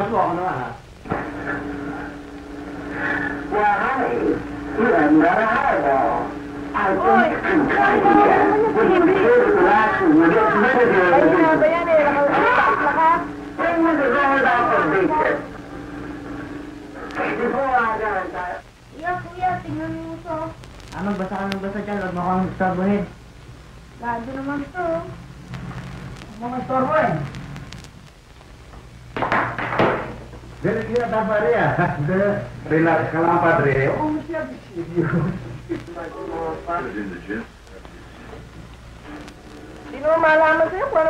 Mo, ha. Why? You're not a highball. I think I'm trying ano to naman When you behave with relaxing, you get rid of your yan eh? Nakakasakla ka? Bring me the beaches. Before I die, Kuya, kuya, tingnan mo to. Ah, magbasa ka ng basa dyan. Huwag mo akong istorbohin. Lado naman to. Mga storbo eh. Dili kaya dapat rin ah. Relax ka lang, padre. Oh, siya, Sino mo malaman sa'yo kung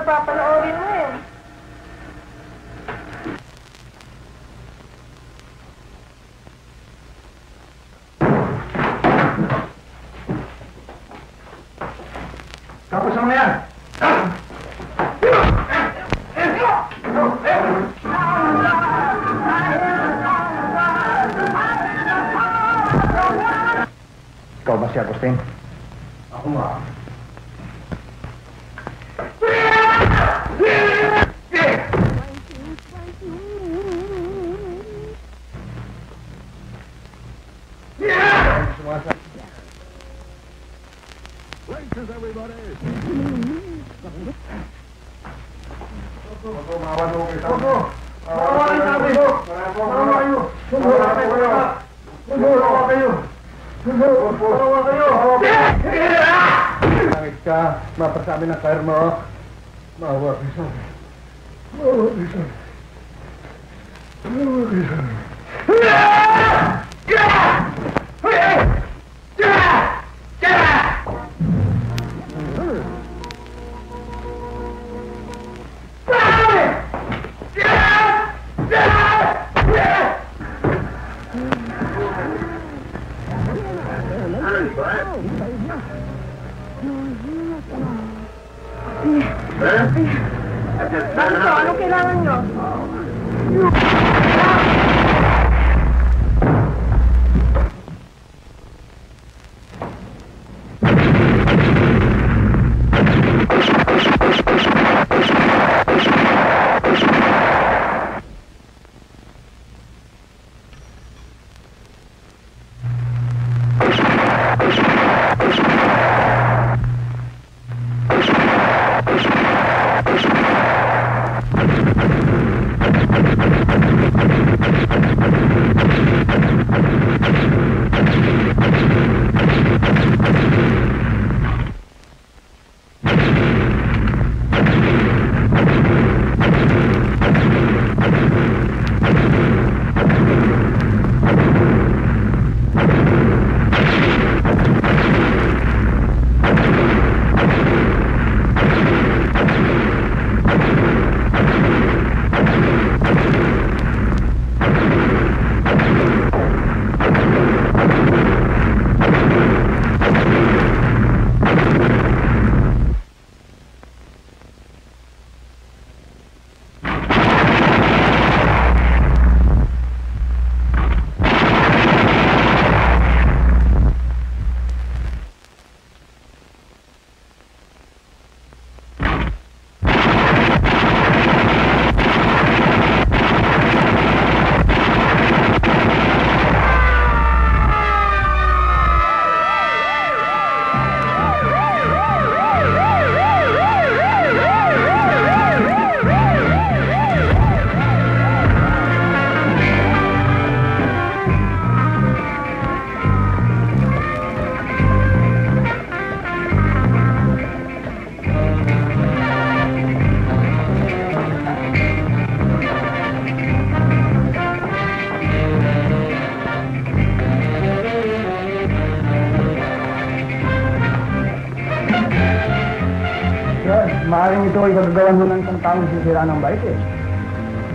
gagawin mo ng isang taong sisira ng bait eh.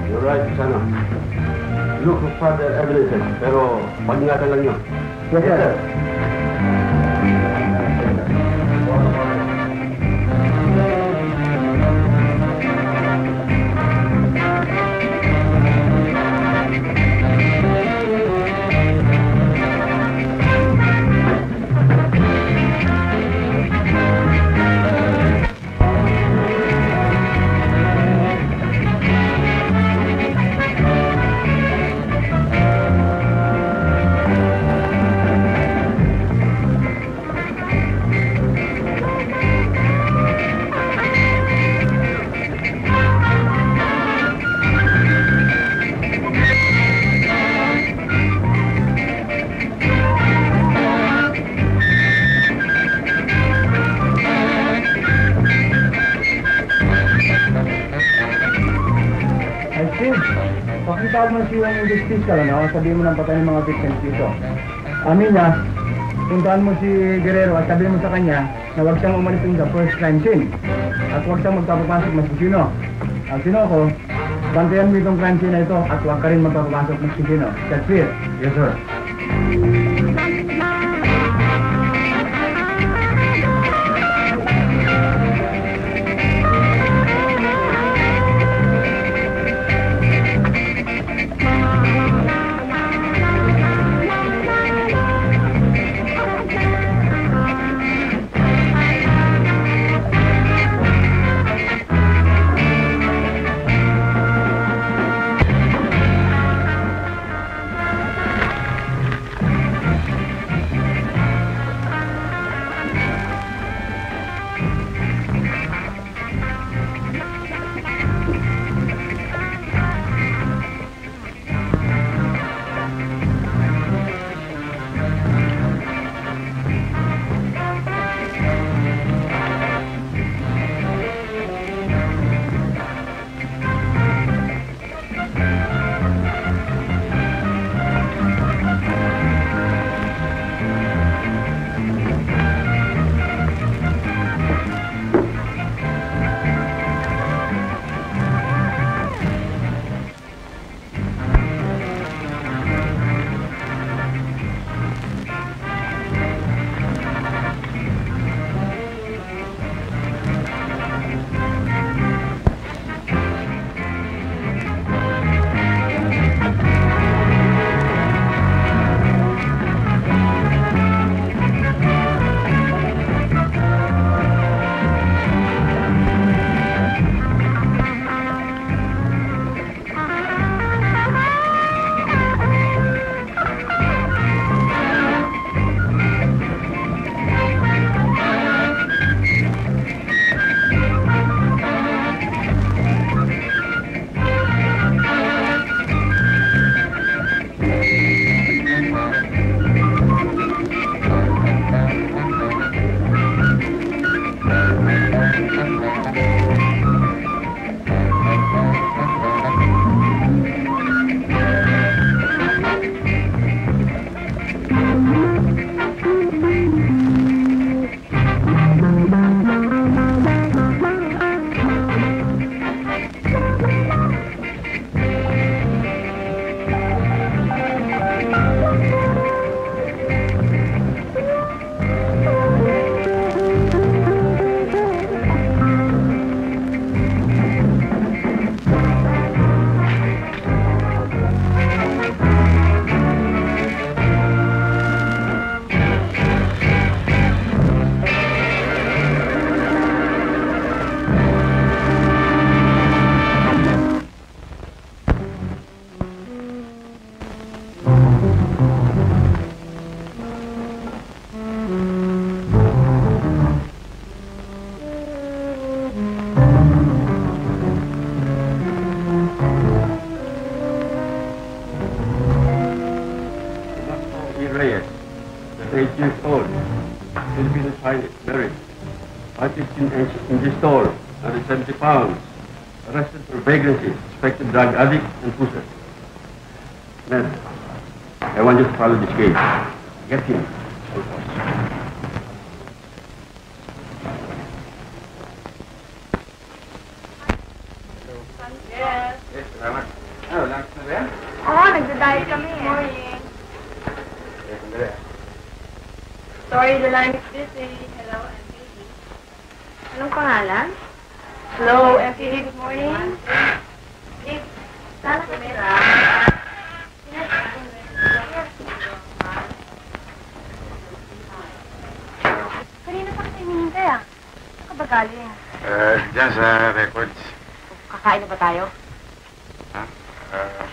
You're right, sana. Look for further evidences, pero pag-ingatan lang yun. Yes, sir. Pakitawag mo si Juan Justice ka lang, no? sabihin mo ng patay ng mga victims dito. Amin niya, puntahan mo si Guerrero at sabihin mo sa kanya na huwag siyang umalis dun sa first crime scene. At huwag siyang magpapapasok mas sino. At sino ko, bantayan mo itong crime scene na ito at huwag ka rin magpapapasok mas sino. That's it. Yes, sir. Galing? Uh, dyan sa records. Kakain na ba tayo? Ha? Uh,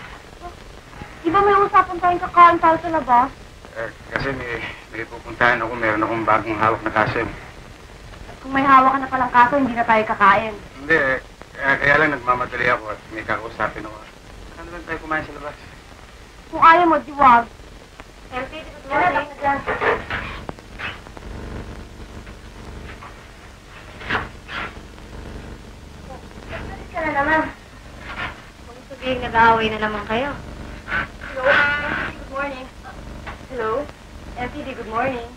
Di ba may usapan tayong kakain tayo sa labas? uh, kasi may, may pupuntahan ako, meron akong bagong hawak na kaso. Kung may hawak ka na palang kaso, hindi na tayo kakain. Hindi, eh, kaya, kaya lang nagmamadali ako at may kakausapin ako. Ano lang tayo kumain sa labas? Kung ayaw mo, diwag. Healthy, good morning. ka na naman. Kung sabihin nga nag-aaway na naman kayo. Hello, MPD, good morning. Hello? MPD, good morning.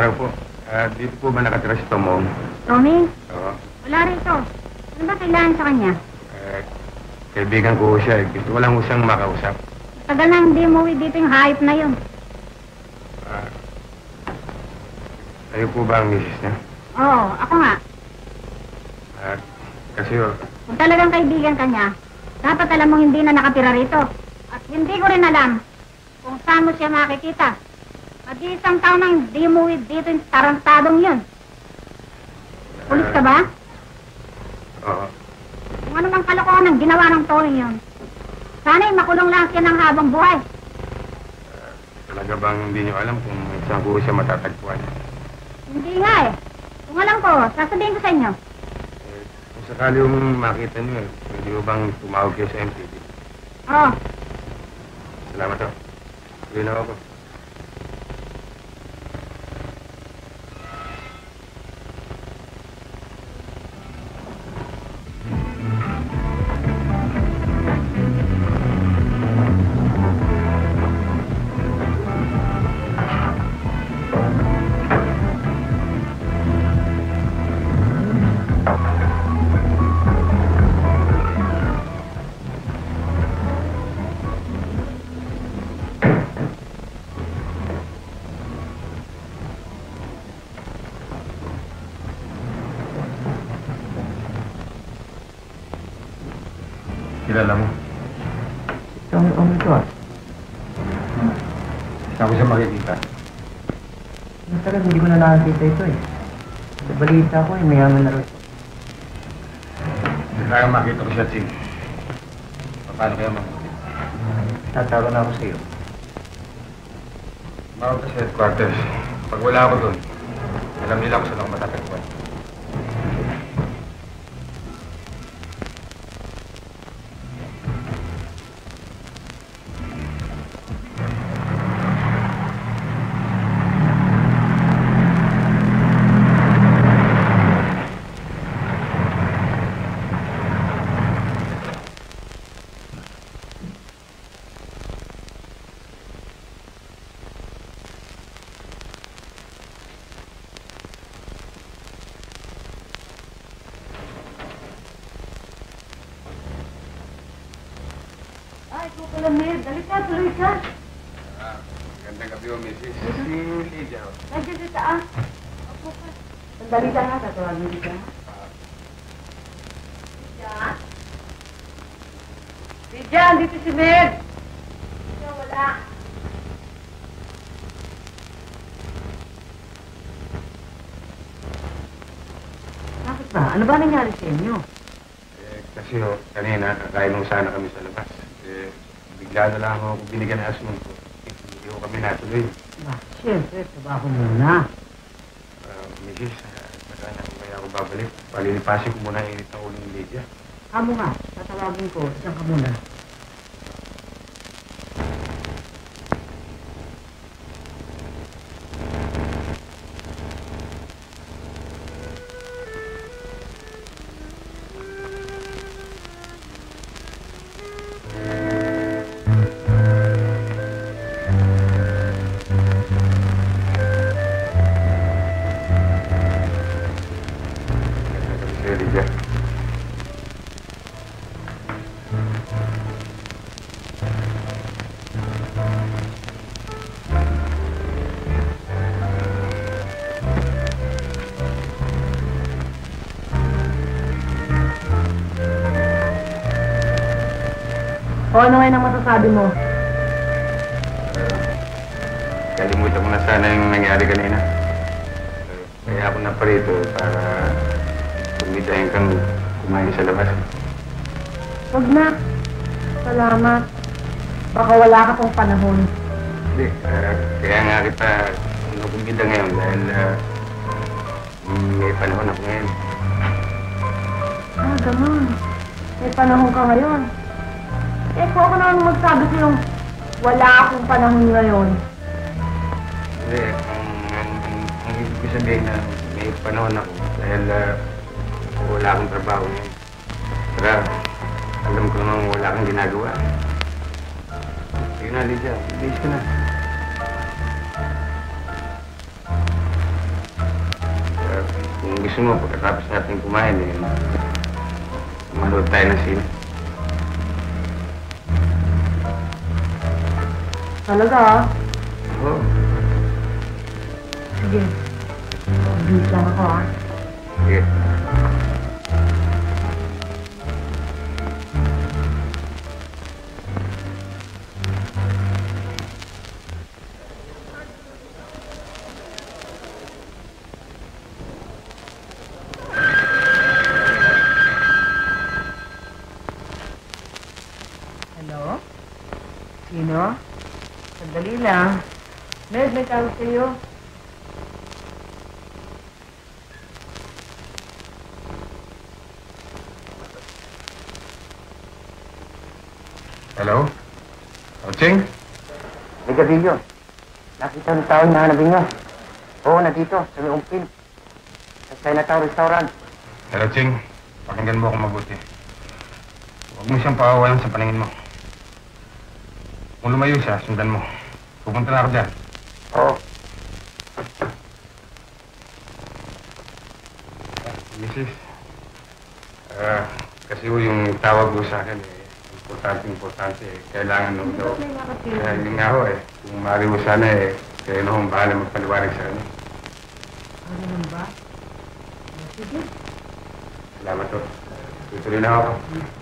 Araw po. Ah, dito po ba nakatira si Tomong? Tommy, Oo. wala rito. Ano ba kailangan sa kanya? Eh, kaibigan ko siya. eh. Gusto ko lang siyang makausap. Tagal na hindi umuwi dito yung hayop na yun. Ah, kayo po ba ang misis niya? Oo, ako nga. Ah, kasi oh, Kung talagang kaibigan ka niya, dapat alam mo hindi na nakatira rito. At hindi ko rin alam kung saan mo siya makikita. Madi isang taon nang hindi umuwi dito yung tarantadong yun. Pulis ka ba? oo. Kung ano mang kalokohan ang ginawa ng Tony yun. Sana'y makulong lang siya ng habang buhay. Talaga bang hindi niyo alam kung saan po siya matatagpuan? Hindi nga eh. Kung alam ko, sasabihin ko sa inyo. Eh, kung sakali yung makita niyo, eh, pwede mo bang tumawag kayo sa MPD? Oo, Salamat ho. Tuloy na ako. Kilala mo? Tommy, Tommy to ah. Saan ko siya makikita? Matagal hindi ko na nakakita ito eh. Sa balita ko eh, mayaman na rin. Kaya makita ko siya, Ching. Paano kaya mabuti? Tatawa na ako sa iyo. Mawag ka sa headquarters. Pag wala ako doon, tuloy ka. Ah, magandang gabi, oh, Mrs. Si Lydia. Nandiyan sa taas. Ako ka. Sandali ka nga, tatawagin kita. Lydia? Lydia, dito si Med. Lydia, wala. Bakit ba? Ano ba nangyari sa inyo? Eh, kasi oh, kanina, kakain mo sana kami sa labas. Bigla na lang ako binigyan ng asmon ko. Hindi ko kami natuloy. Ba, siyempre, trabaho muna. Uh, Mrs., uh, saka na kaya ako babalik. Palilipasin ko muna ang init ng ulo ni Lydia. Amo nga, tatawagin ko. Diyan ka muna. Masasabi mo? Kalimutan ko na sana yung nangyari kanina. Kaya ako na parito para kumitahin kang kumain sa labas. Huwag na. Salamat. Baka wala ka pong panahon. Hindi, ah, kaya nga kita nakumbida ngayon dahil ah, may panahon ako ngayon. Ah, ganun. May panahon ka ngayon. Eh, kung ako naman magsabi sa'yo, wala akong panahon ngayon. Hindi, ang, ang, ang, ibig ko sabihin na may panahon ako dahil ah, wala akong trabaho ngayon. Saka, alam ko naman wala kang ginagawa. Sige na, Lydia. Bilis ka na. Ah, kung gusto mo, pagkatapos natin kumain, eh, manood tayo ng sine. Talaga, ah. Oo. Lang. Med, may tawag sa'yo. Hello? Ocheng? May gabilyo. Nakita ng tao na hanapin nyo. Oo, nandito, sa may umpin. Sa Chinatown Restaurant. Hello, Ching. Pakinggan mo ako mabuti. Huwag mo siyang pakawalan sa paningin mo. Kung lumayo siya, sundan mo. Pupunta na ako dyan. Oo. Mrs. Ah, kasi ho yung tawag mo sa akin, eh, importante, importante. Eh. Kailangan nung daw. Kaya yun nga ho eh. Kung maaari mo sana eh, kayo na hong bahala magpaliwanag sa ano. Ano naman ba? Sige. Salamat ho. Tutuloy na ako. Ma?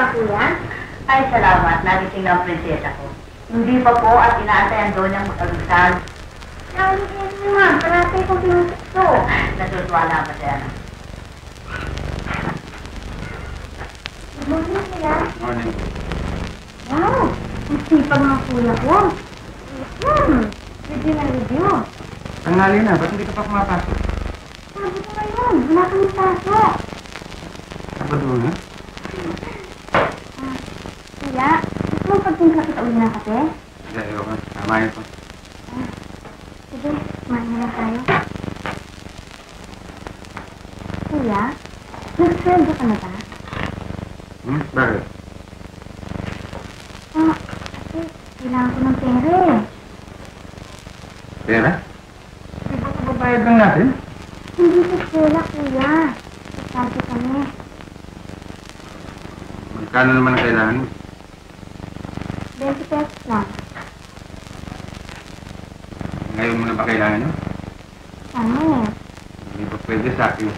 Ba, kuya? Ay, salamat. Nagising na ang prinsesa ko. Hindi pa po at inaantayan doon niyang mag-alusal. Lalo kayo naman, parati kong pinususto. Natutuwa na ako siya. Good morning, kuya. Morning. Wow, ang sipag ng kuya ko. Hmm, review na review. Tanghali na, ba't hindi ka pa pumapasok? Sabi ko ngayon, wala kang pasok. fire.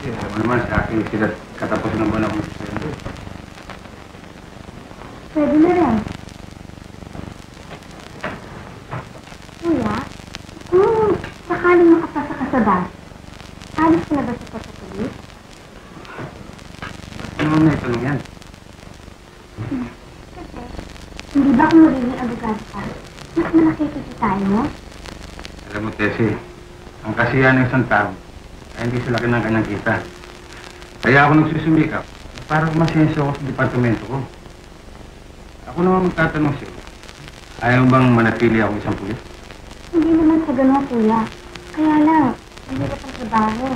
Kasi. Alam mo naman sa akin sila katapos ng buwan akong sweldo. Pwede na rin. Kuya, kung sakaling makapasa ka sa bus, alis ka na ba sa pagkatulis? Ano mo na itanong yan? Kasi, hindi ba kung magiging abogado ka, mas malaki kikitain mo? Alam mo, Tessie, ang kasiyahan ng isang tao hindi sa laki ng kanyang kita. Kaya ako nagsusumikap para kumasenso ako sa departamento ko. Ako naman magtatanong sa'yo, ayaw bang manatili ako isang pulis? Hindi naman sa ganun, kuya. Kaya lang, hindi ka pang trabaho.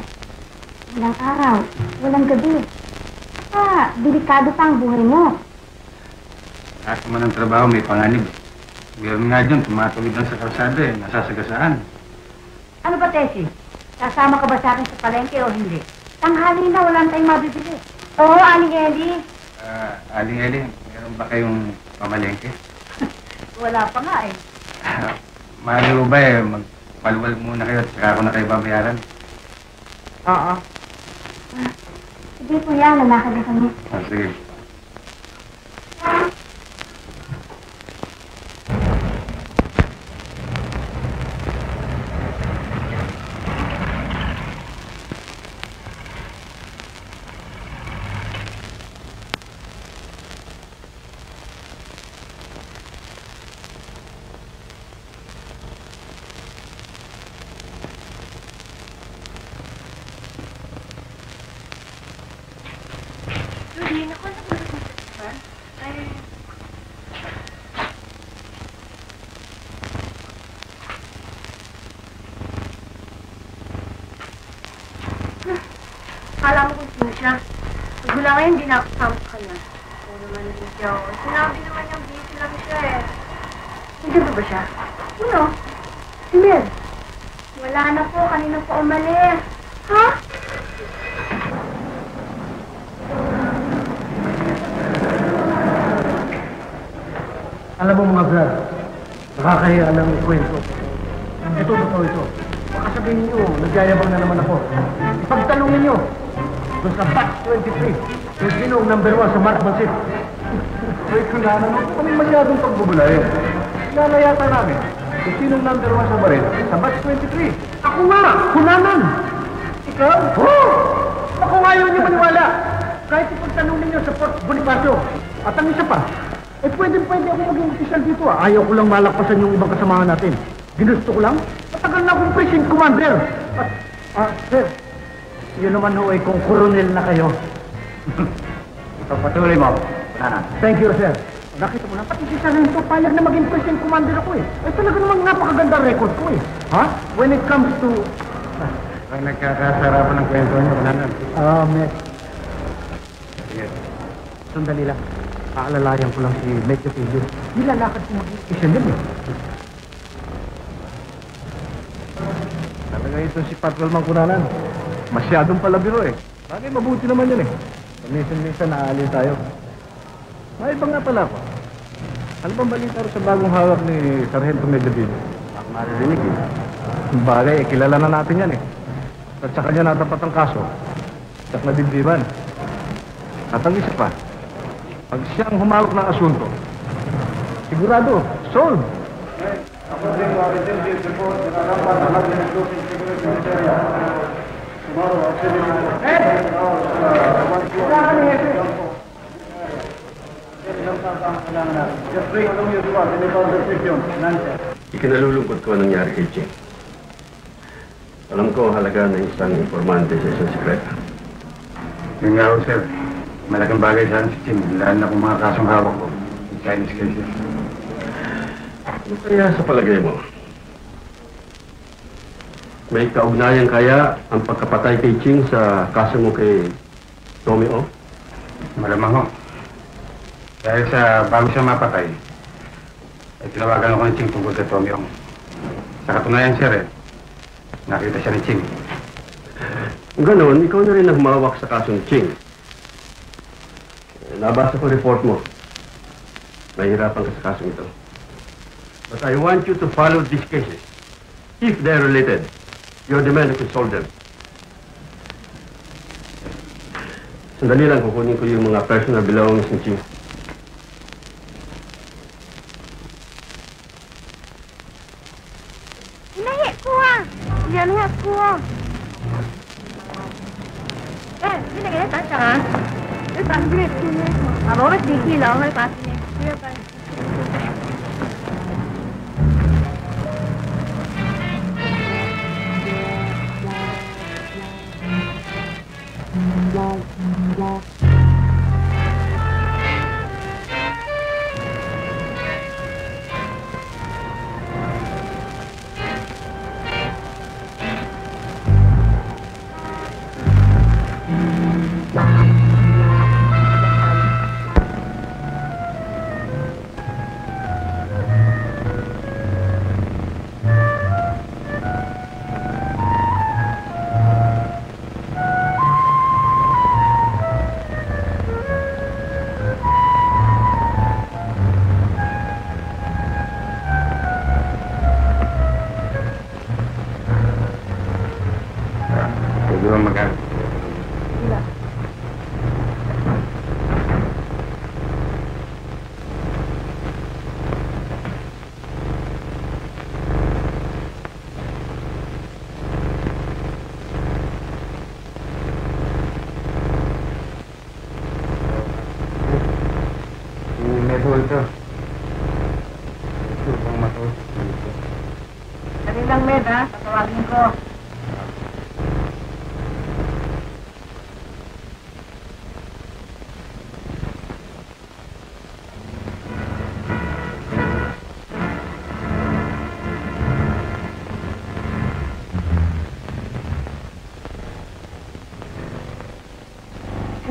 Walang araw, walang gabi. Ah, delikado pa ang buhay mo. Lahat naman ng trabaho may panganib. Meron nga dyan, tumatawid lang sa kalsada eh, nasasagasaan. Ano ba, Tessie? Sasama ka ba sa akin sa palengke o hindi? Tanghali na, wala tayong mabibili. Oo, Aling Ellie. Ah, Aling Eling, meron ba kayong pamalengke? Wala pa nga eh. Mahali mo ba eh, magpalwal muna kayo at saka ako na kayo babayaran? Oo. Sige, kuya, lalakad na kami. Ah, sige. Judy, naku, naku, naku, ba? Ay, Kala mo kung sino siya. Magmula ngayon, hindi na ako kasama sa kanya. Oo naman, video. Sinabi naman niyang busy lang siya eh. Hindi ba ba siya? Sino? Si Mel. Wala na po, kanina po umalis. Ha? Alam mo mga brad, nakakahiya lang ang kwento. Ito, totoo ito. Baka sabihin niyo, nagyayabang na naman ako. Ipagtanungin niyo, doon sa batch 23, yung sino ang number one sa marksmanship. Ay, kunanan mo, kami masyadong pagbubulayin. Kilala yata namin, kung sino ang number one sa baril, sa batch 23. Ako nga, kunanan! Ikaw? Oo! Ako nga yun yung maniwala. Kahit ipagtanungin niyo sa Fort Bonifacio. At ang isa pa, eh pwede pwede ako maging official dito ah. Ayaw ko lang malakpasan yung ibang kasamahan natin. Ginusto ko lang. Matagal na akong precinct commander. At, ah, sir, yun naman ho ay kung coronel na kayo. Ipagpatuloy mo. Wala na. Thank you, sir. Nakita mo na, pati si Sargento, payag na maging precinct commander ako eh. Ay talaga namang napakaganda record ko eh. Ha? When it comes to... Pag nagkakasarapan ng kwento niyo, wala na. Ah, uh, Sige. Sandali lang. Aalalayan ko lang si Medyo Pilio. Nilalakad ko mag-iisa yun eh. Talaga ito si Patwell Mangkunanan. Masyadong palabiro eh. Bagay mabuti naman yun eh. Minsan-minsan naaalin tayo. May iba nga pala ako. Ano bang balita ro sa bagong hawak ni Sargento Medellin? Ang maririnig eh. Bagay, eh, kilala na natin yan eh. At sa kanya natapat ang kaso. At nadibdiban. At ang isa pa, Pag siyang humawak ng asunto, sigurado, solve. Ikinalulungkot ko ang nangyari kay Ching. Alam ko ang halaga ng isang informante sa isang sikreto. Yun nga ho, sir. Malaking bagay sa akin si Jim. Lalo na kung mga kasong hawak ko. Chinese cases. Ano kaya sa palagay mo? May kaugnayan kaya ang pagkapatay kay Ching sa kaso mo kay Tommy O? Malamang ho. Dahil sa bago siya mapatay, ay tinawagan ako ng Ching tungkol kay Tommy Ong. Sa katunayan, sir, eh, nakita siya ni Ching. Kung ganoon, ikaw na rin ang humawak sa kaso ni Ching. Eh, Nabasa ko report mo. Mahirapan ka sa kaso ito. But I want you to follow these cases. If they're related, you're the man who can solve them. Sandali lang, kukunin ko yung mga personal belongings ni Ching. Inahi ko ah. Yan nga ko. Eh, sini kaya tayo ah. Eh, panggi sini. Abo ba diki lang ay pasi ni. Iya pa. Pwede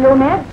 Hello,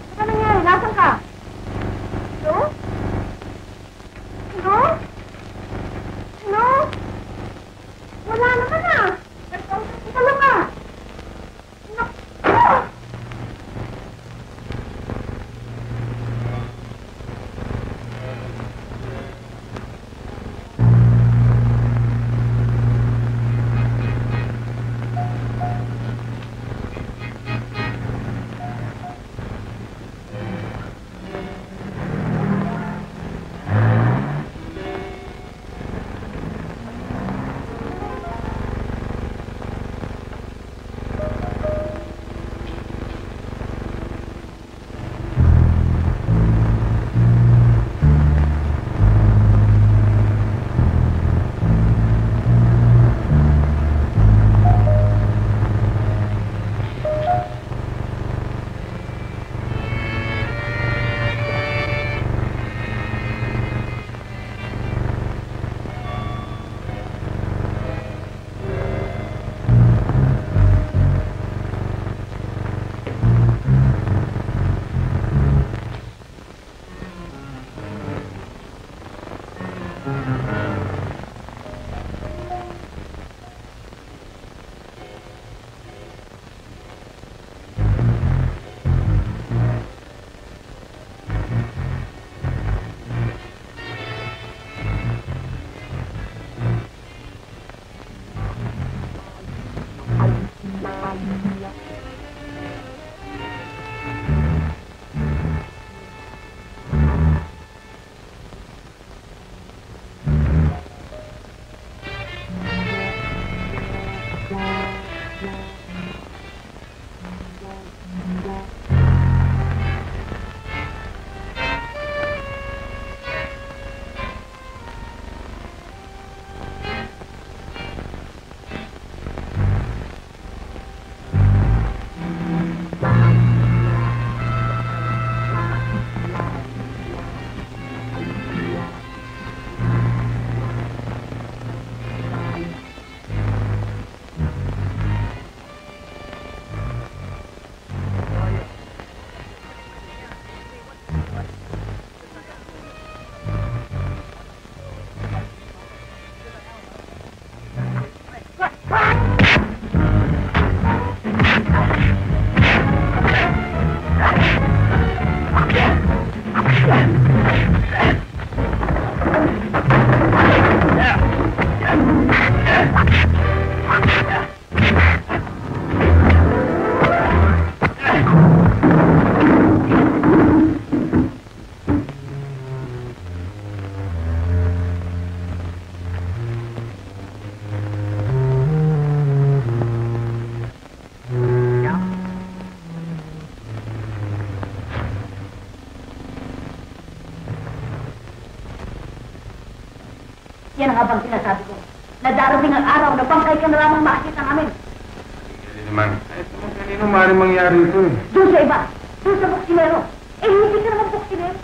Yan ang habang sinasabi ko. Na darating ang araw na bangkay ka na lamang makikita namin. Hindi naman. Kahit naman kanino maaaring mangyari ito eh. Doon sa iba. Doon sa buksinero. Eh, hindi ka naman buksinero.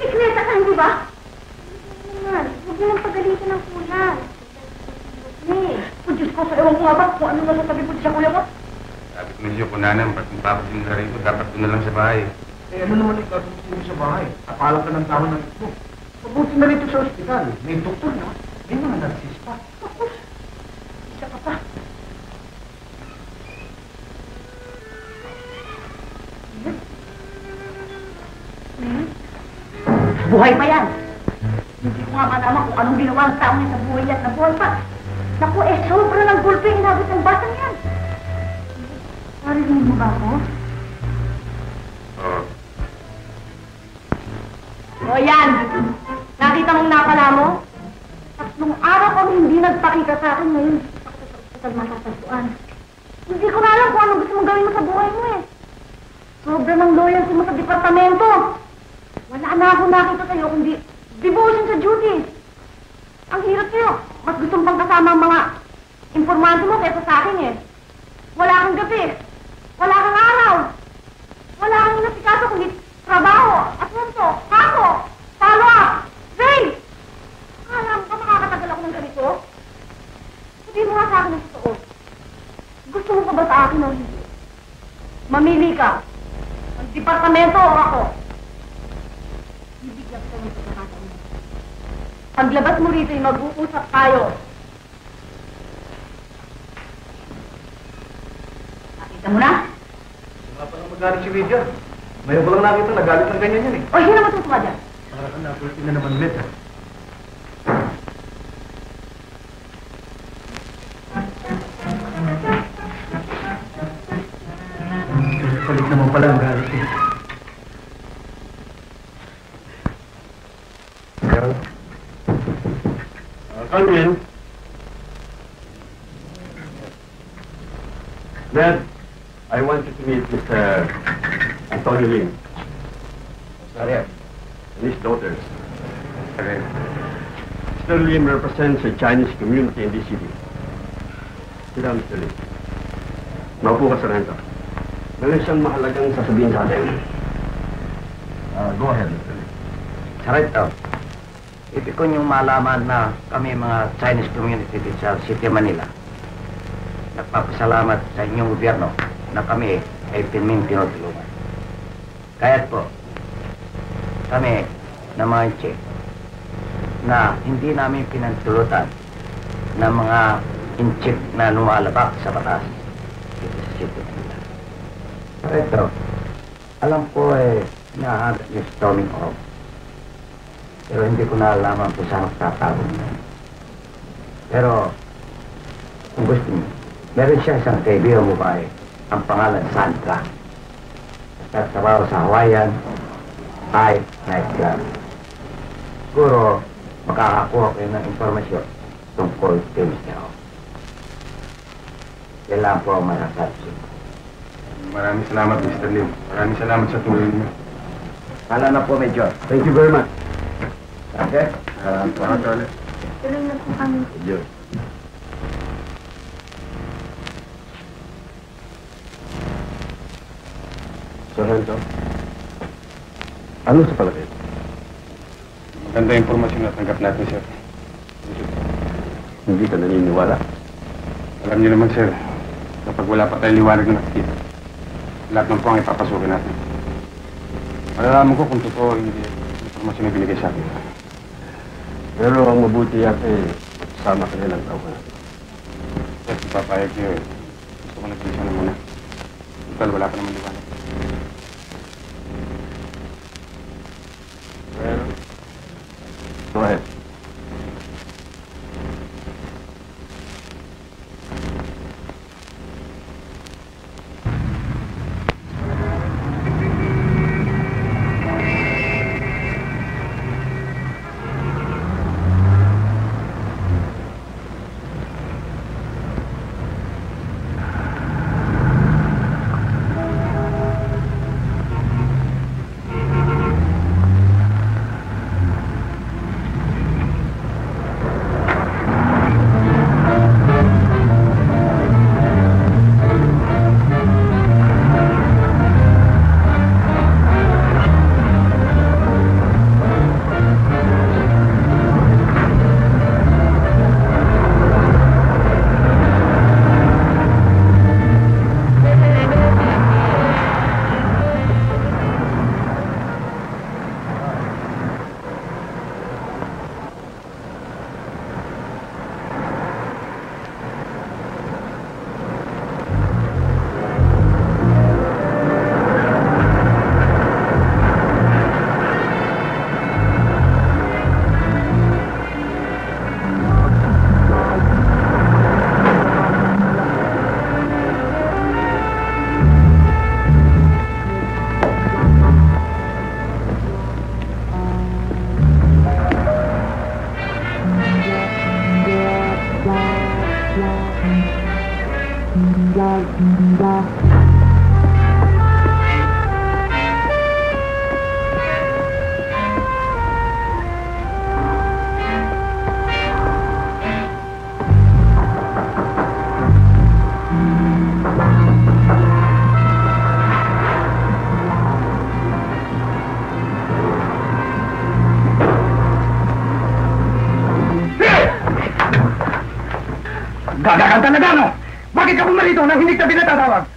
Sikleta ka, hindi ba? Hindi naman. Huwag mo nang pagalitan ng kuya. Eh, oh, Diyos ko, sa ewan ko nga ba kung ano na nasabi mo sa kuya mo? Sabi ko medyo kunanan, ba't kung papag din rin ko, dapat ko na lang sa bahay. Eh, ano naman mo sa bahay? Apalang ka ng tao ng ito. Mabuti na rito sa ospital. May doktor na. Buhay pa yan. Hindi ko nga malaman kung anong ginawa ng tao niya sa buhay at nabuhay pa. Naku, eh, sobra ng gulpe inabot ng batang yan. Narinig mo ba ako? Oo. O yan! Nakita mong nakala mo? Tatlong araw kang hindi nagpakita sa akin ngayon. Ako matatagpuan. Hindi ko na alam kung anong gusto mong gawin mo sa buhay mo eh. Sobra ng loyalty mo sa departamento. Wala na ako nakita sa'yo kundi devotion sa duties. Ang hirap sa'yo. Mas gusto pang kasama ang mga informante mo kaysa sa akin eh. Wala kang gabi. Wala kang araw. Wala kang inasikaso kundi trabaho, asunto, kako, follow-up, Zay! Akala mo ba makakatagal ako ng ganito? Sabi mo nga sa ang totoo. Gusto mo pa ba sa akin o hindi? Mamili ka. Ang departamento o ako? Bibigyan ko ng pagkakataon. Paglabas mo rito, mag-uusap tayo. Nakita mo na? Wala pa lang magalit si Lydia. Ngayon ko lang nakita, nagalit ng ganyan yan eh. O, sino matutuwa dyan? Para ka na, pwede na naman ulit ah. 100% Chinese community in this city. Sila ang tuloy. Maupo ka sa renta. Meron siyang mahalagang sasabihin sa atin. Uh, go ahead, Mr. Lee. Sarit, uh, ibig ko malaman na kami mga Chinese community din sa City Manila. Nagpapasalamat sa inyong gobyerno na kami ay pinming tinutulungan. Kaya't po, kami na mga Chinese na hindi namin pinantulutan ng mga inchik na lumalabak sa batas Manila. Sarito, alam ko eh, niyo si Tommy Ong. Pero hindi ko naalalaman kung saan magtatago niya. Pero, kung gusto niyo, meron siya isang kaibigan babae, ang pangalan Sandra. Nagtatrabaho sa Hawaiian High Night Club. Siguro, makakakuha kayo ng informasyon tungkol kay Mr. Ho. Yan lang po ang masasabi sa inyo. Maraming salamat, Mr. Lim. Maraming salamat sa tulong niyo. Pala na po, Major. Thank you very much. Okay? Salamat po, Charlie. Tuloy na po kami. Major. Sorrento. Ano sa palagay? Maganda impormasyon na tanggap natin, sir. Hindi ka naniniwala. Alam niyo naman, sir, kapag wala pa tayong liwanag na nakikita, lahat ng po ang ipapasukin natin. Malalaman ko kung totoo hindi ang impormasyon na binigay sa akin. Pero ang mabuti yata eh, sama ka nilang tao ka. Sir, ipapayag niyo eh. Gusto ko nag-iisa na muna. Total, wala pa naman liwanag. Gaga ka talaga, no? Bakit ka pumarito nang hindi ka pinatatawag?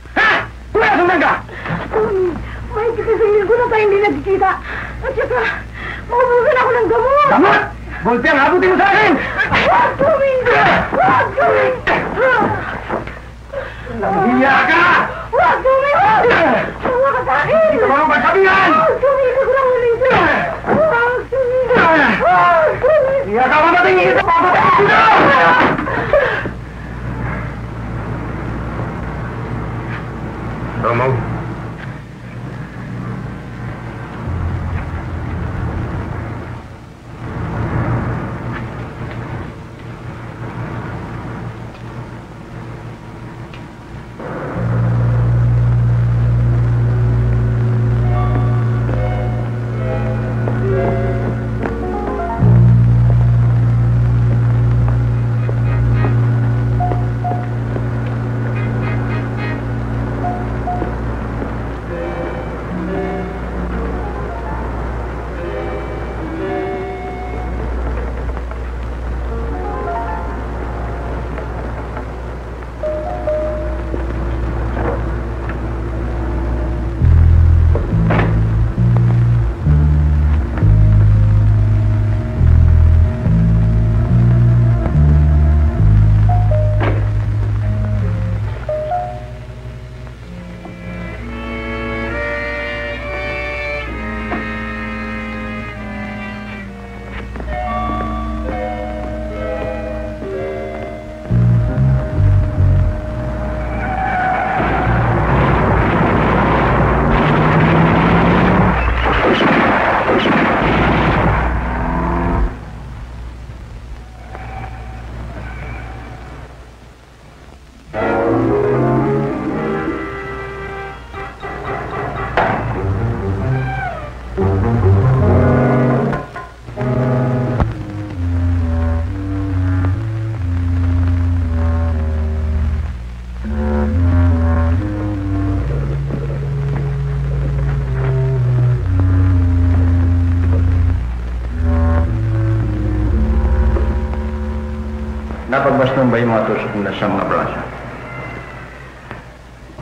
Ba yung mga tusok nila sa mga bransya?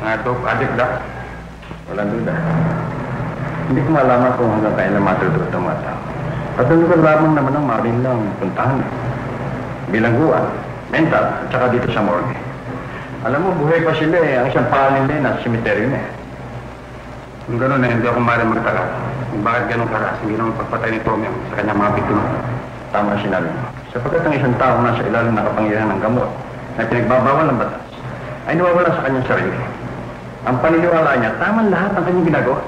Mga dope addict daw. Walang duda. Hindi ko malaman kung hanggang kailan matutulog ang mga tao. At ang lugar lamang naman ang marin lang puntahan. Bilangguan, mental, at saka dito sa morgue. Alam mo, buhay pa sila eh. Ang isang pangalan nila, nasa cemetery na eh. Kung gano'n eh, hindi ako maaari magtaka. Kung bakit ganun karas, hindi naman pagpatay ni Tommy sa kanyang mga biktima. Tama ang sinabi mo. Sapagkat ang isang tao nasa ilalim ng kapangyarihan ng gamot na pinagbabawal ng batas ay nawawala sa kanyang sarili. Ang paniniwala niya, tama lahat ng kanyang ginagawa.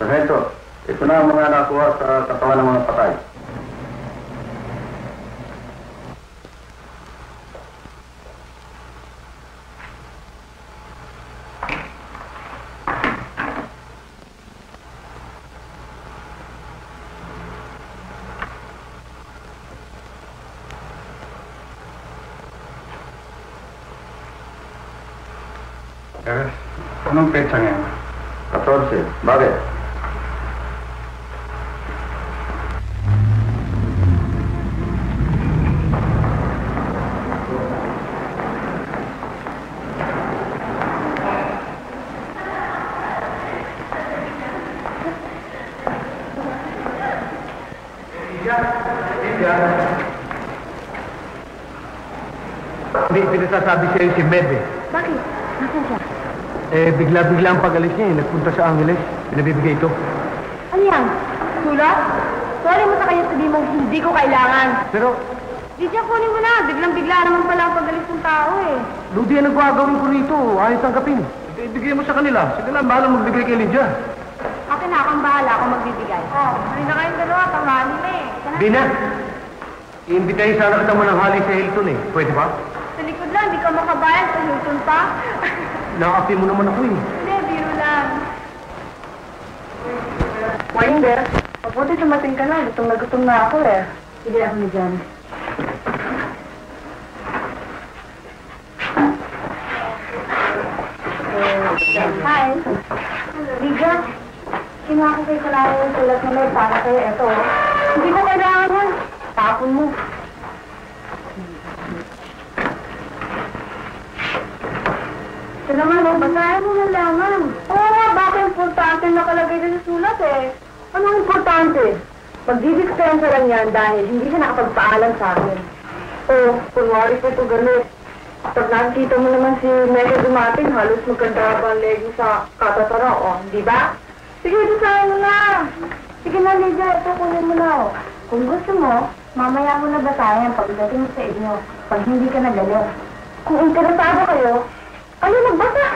Perfecto. Ito na ang mga nakuha sa katawan ng mga patay. Eh, anong petsa ngayon? 14. Bakit? Hindi pinasasabi sa'yo si Med eh. Bakit? Siya? Eh, bigla-bigla ang pag-alis niya eh. Nagpunta sa Angeles. Pinabibigay ito. Ano yan? Sulat? Sorry mo sa kanya sabihin mo, hindi ko kailangan. Pero, Lydia, kunin mo na. Biglang-bigla naman pala ang pagalis ng tao eh. Ludi, ano gagawin ko rito? Ayos tanggapin. Ibigay mo sa kanila. Sila lang bahala magbigay kay Lydia. Akin na, akong bahala. Ako magbibigay. Oh, hindi na kayong dalawa. Tanghali na eh. Sana- Di na. Iimbitahin sana kita mo ng hali sa Hilton eh. Pwede ba? Lang, di ka makabayan sa Hilton pa. Nakakapi mo naman ako eh. Hindi, biro lang. Winder, mabuti dumating ka na. Gutom na gutom na ako eh. Sige ako na dyan. Hi. Liga, kinuha ko kay Kalaya yung sulat na may para kayo. Ito. oh. Hindi ko kailangan yan. Tapon mo. Ito naman, oh, basahin mo na laman. Oo nga, baka importante nakalagay na sa sulat eh. Anong importante? Magdidispensa lang yan dahil hindi siya nakapagpaalam sa akin. Oo, kunwari ko ito ganit. Pag nakikita mo naman si Mega dumating, halos magkanda pa ang leg sa katatara, oh, di ba? Sige, basahin mo na. Sige na, Lydia, ito kunin mo na, oh. Kung gusto mo, mamaya mo na basahin pagdating sa inyo, pag hindi ka nagalit. Kung interesado kayo, kayo magbasa.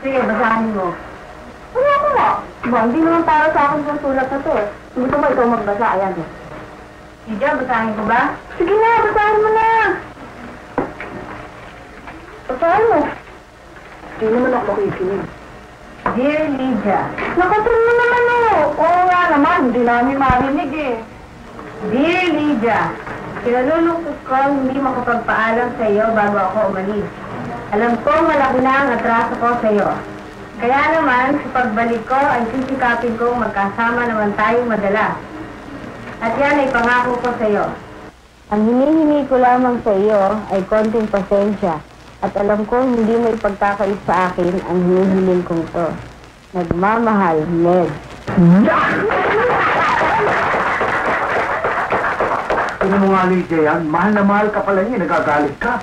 Sige, basahin mo. Wala ko nga. Ba, hindi naman para sa akin yung sulat na to eh. Gusto mo ikaw magbasa, ayan eh. Lydia, basahin ko ba? Sige na, basahin mo na. Basahin mo. Hindi naman ako makikinig. Dear Lydia. Nakatun mo naman oh. Oo nga naman, hindi namin marinig eh. Dear Lydia, kinalulungkot ko hindi makapagpaalam sa iyo bago ako umalis. Alam ko malaki na ang atraso ko sa iyo. Kaya naman, sa pagbalik ko ay sisikapin kong magkasama naman tayong madalas. At yan ay pangako ko sa iyo. Ang hinihingi ko lamang sa iyo ay konting pasensya. At alam ko hindi mo ipagkakait sa akin ang hinihiling kong to. Nagmamahal, Ned. Ano mo nga, Lydia yan? Mahal na mahal ka pala niya. Nagagalit ka.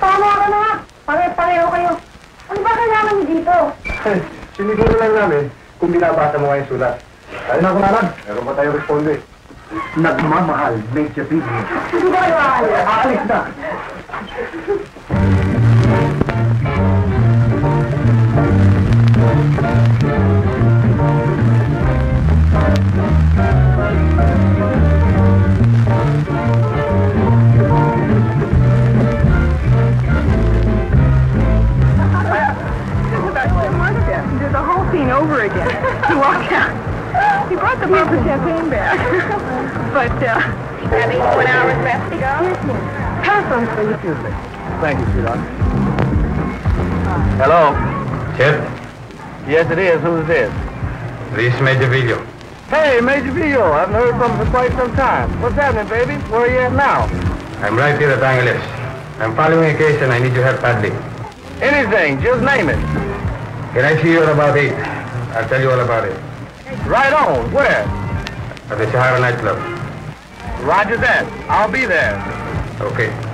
Tama ka na! Pare-pareho kayo. Ano ba kailangan niyo dito? Siniguro lang namin kung binabasa mo nga yung sulat. Kaya na ako naran. Meron pa tayo responde. Nagmamahal, Major Video. Hindi ba kayo aalis? Aalis na. again walk out. He brought the bottle of champagne back. but, uh... Having one hour's left to go? Pass on, please. Excuse me. Thank you, sweetheart. Hello? Chef? Yes, it is. Who's this? This Major Villio. Hey, Major Villio. I haven't heard from you for quite some time. What's happening, baby? Where are you at now? I'm right here at Angeles. I'm following a case and I need your help badly. Anything. Just name it. Can I see you at about 8? I'll tell you all about it. Right on. Where? At the Sahara nightclub. Roger that. I'll be there. Okay.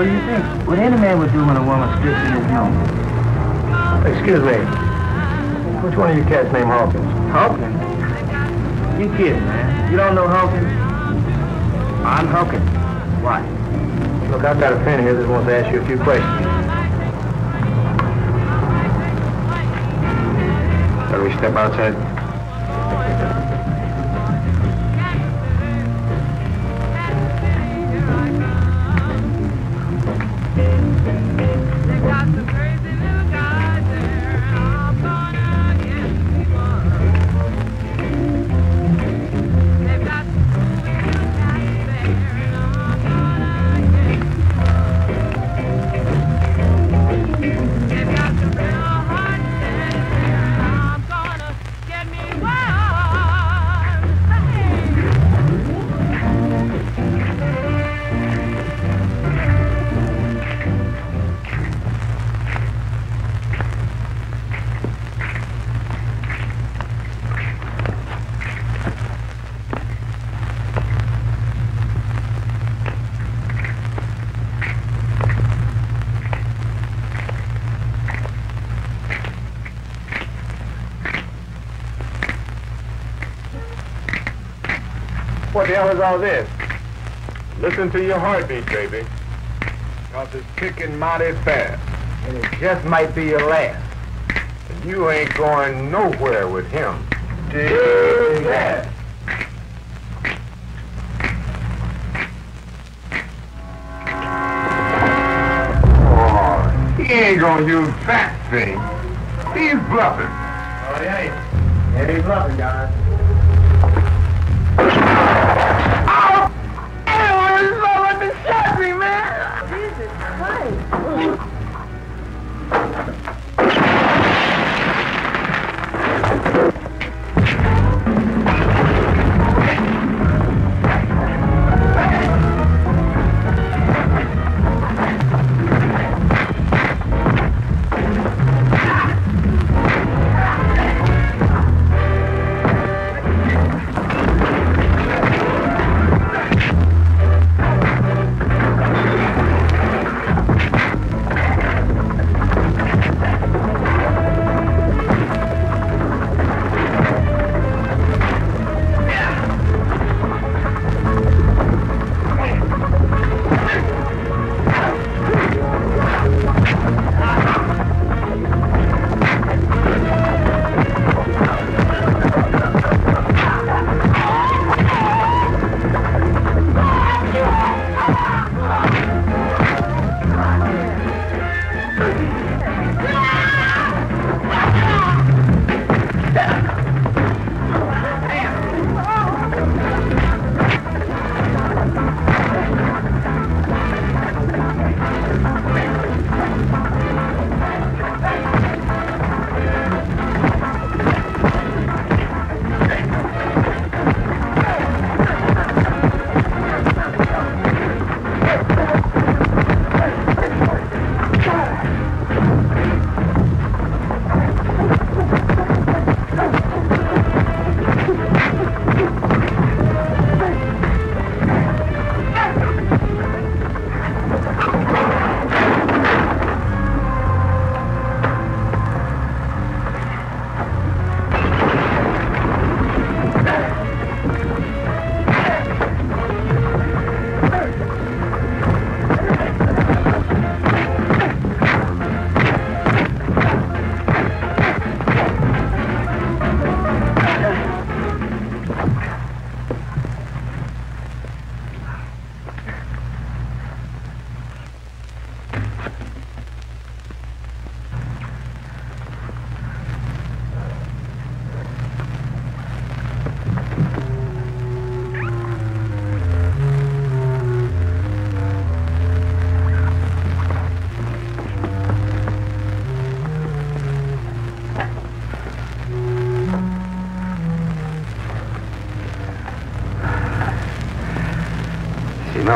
What do you think? What any man would do when a woman strips in his nose? Excuse me. Which one of you cats named Hawkins? Hawkins? You kidding, man. You don't know Hawkins? I'm Hawkins. Why? Look, I've got a friend here that wants to ask you a few questions. Shall we step outside? Hell is all this? Listen to your heartbeat, baby. Cause it's kicking mighty fast. And it just might be your last. And you ain't going nowhere with him. Dig that. Oh, he ain't gonna use that thing. He's bluffing. Oh, he ain't. Yeah, he's bluffing, guys.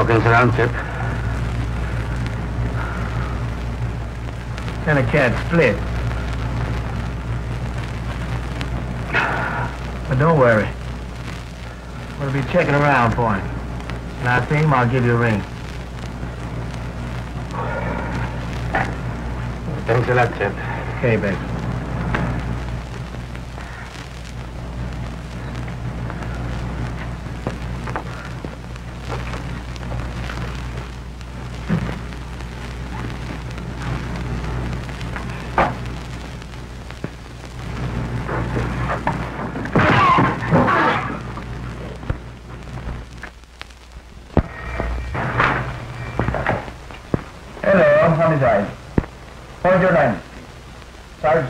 Malkin's around, Chip? And a cat split. But don't worry. We'll be checking around for him. When I see him, I'll give you a ring. Thanks a lot, Chip. Okay, baby. Hello, homicide. What's your name? Sarge.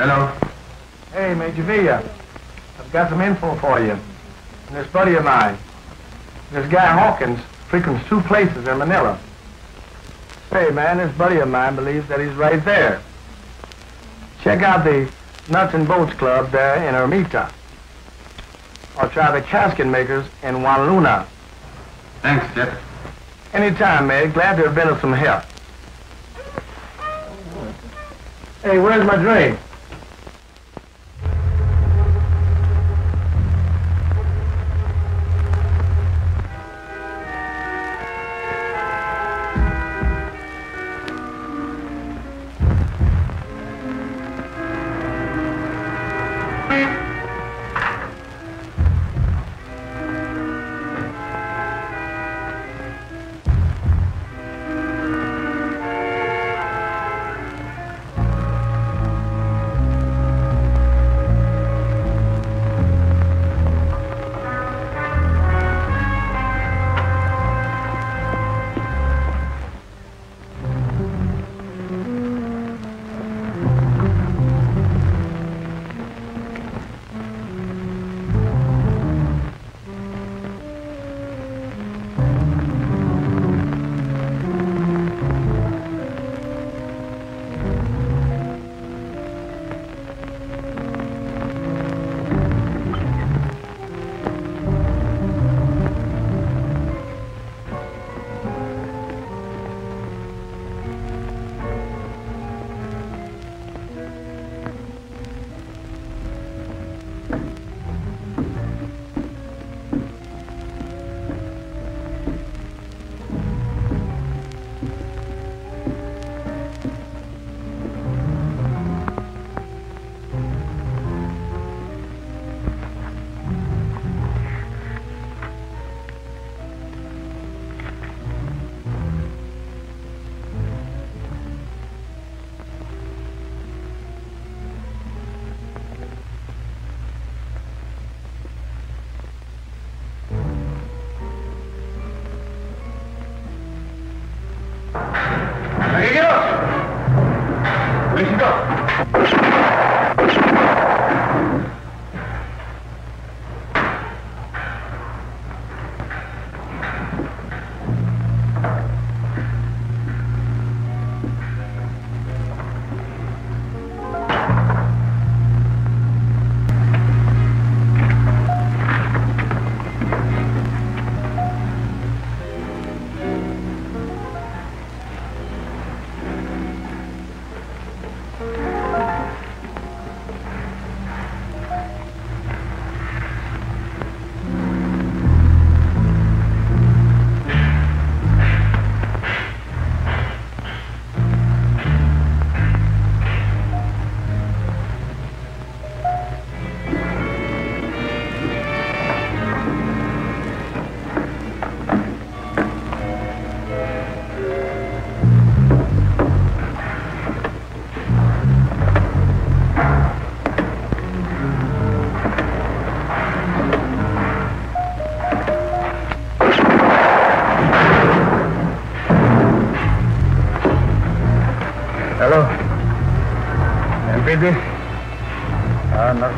Hello. Hey, Major Villa. I've got some info for you. And this buddy of mine, this guy Hawkins, frequents two places in Manila. Say, man, this buddy of mine believes that he's right there. Check out the Nuts and Bolts Club there in Ermita. Or try the casket makers in Juan Luna. Thanks, Chip. Anytime, man. Glad to have been of some help. Hey, where's my drink?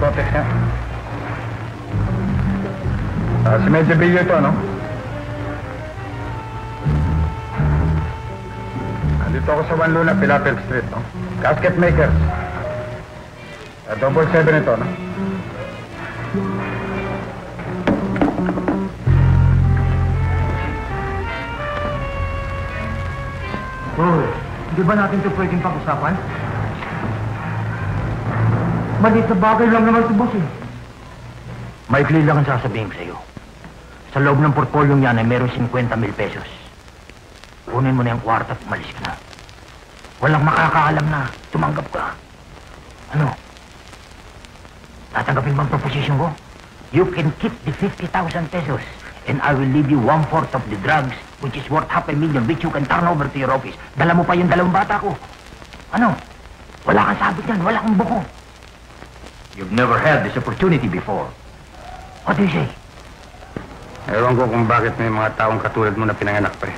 Narcotics nga. Ah, si Medyo Billo ito, no? Dito ako sa One Luna, Pilapil Street, no? Casket Makers. Ah, double seven ito, no? Oh, di ba natin ito pwedeng pag-usapan? Maliit na bagay lang naman si boss eh. Maikli lang ang sasabihin ko sa'yo. Sa loob ng portfolio niyan ay meron 50 mil pesos. Kunin mo na yung kwarta at umalis ka na. Walang makakaalam na tumanggap ka. Ano? Tatanggapin bang proposition ko? You can keep the 50,000 pesos and I will leave you one-fourth of the drugs which is worth half a million which you can turn over to your office. Dala mo pa yung dalawang bata ko. Ano? Wala kang sabit yan, wala kang buko. You've never had this opportunity before. What do you say? Ewan ko kung bakit may mga taong katulad mo na pinanganak pa eh.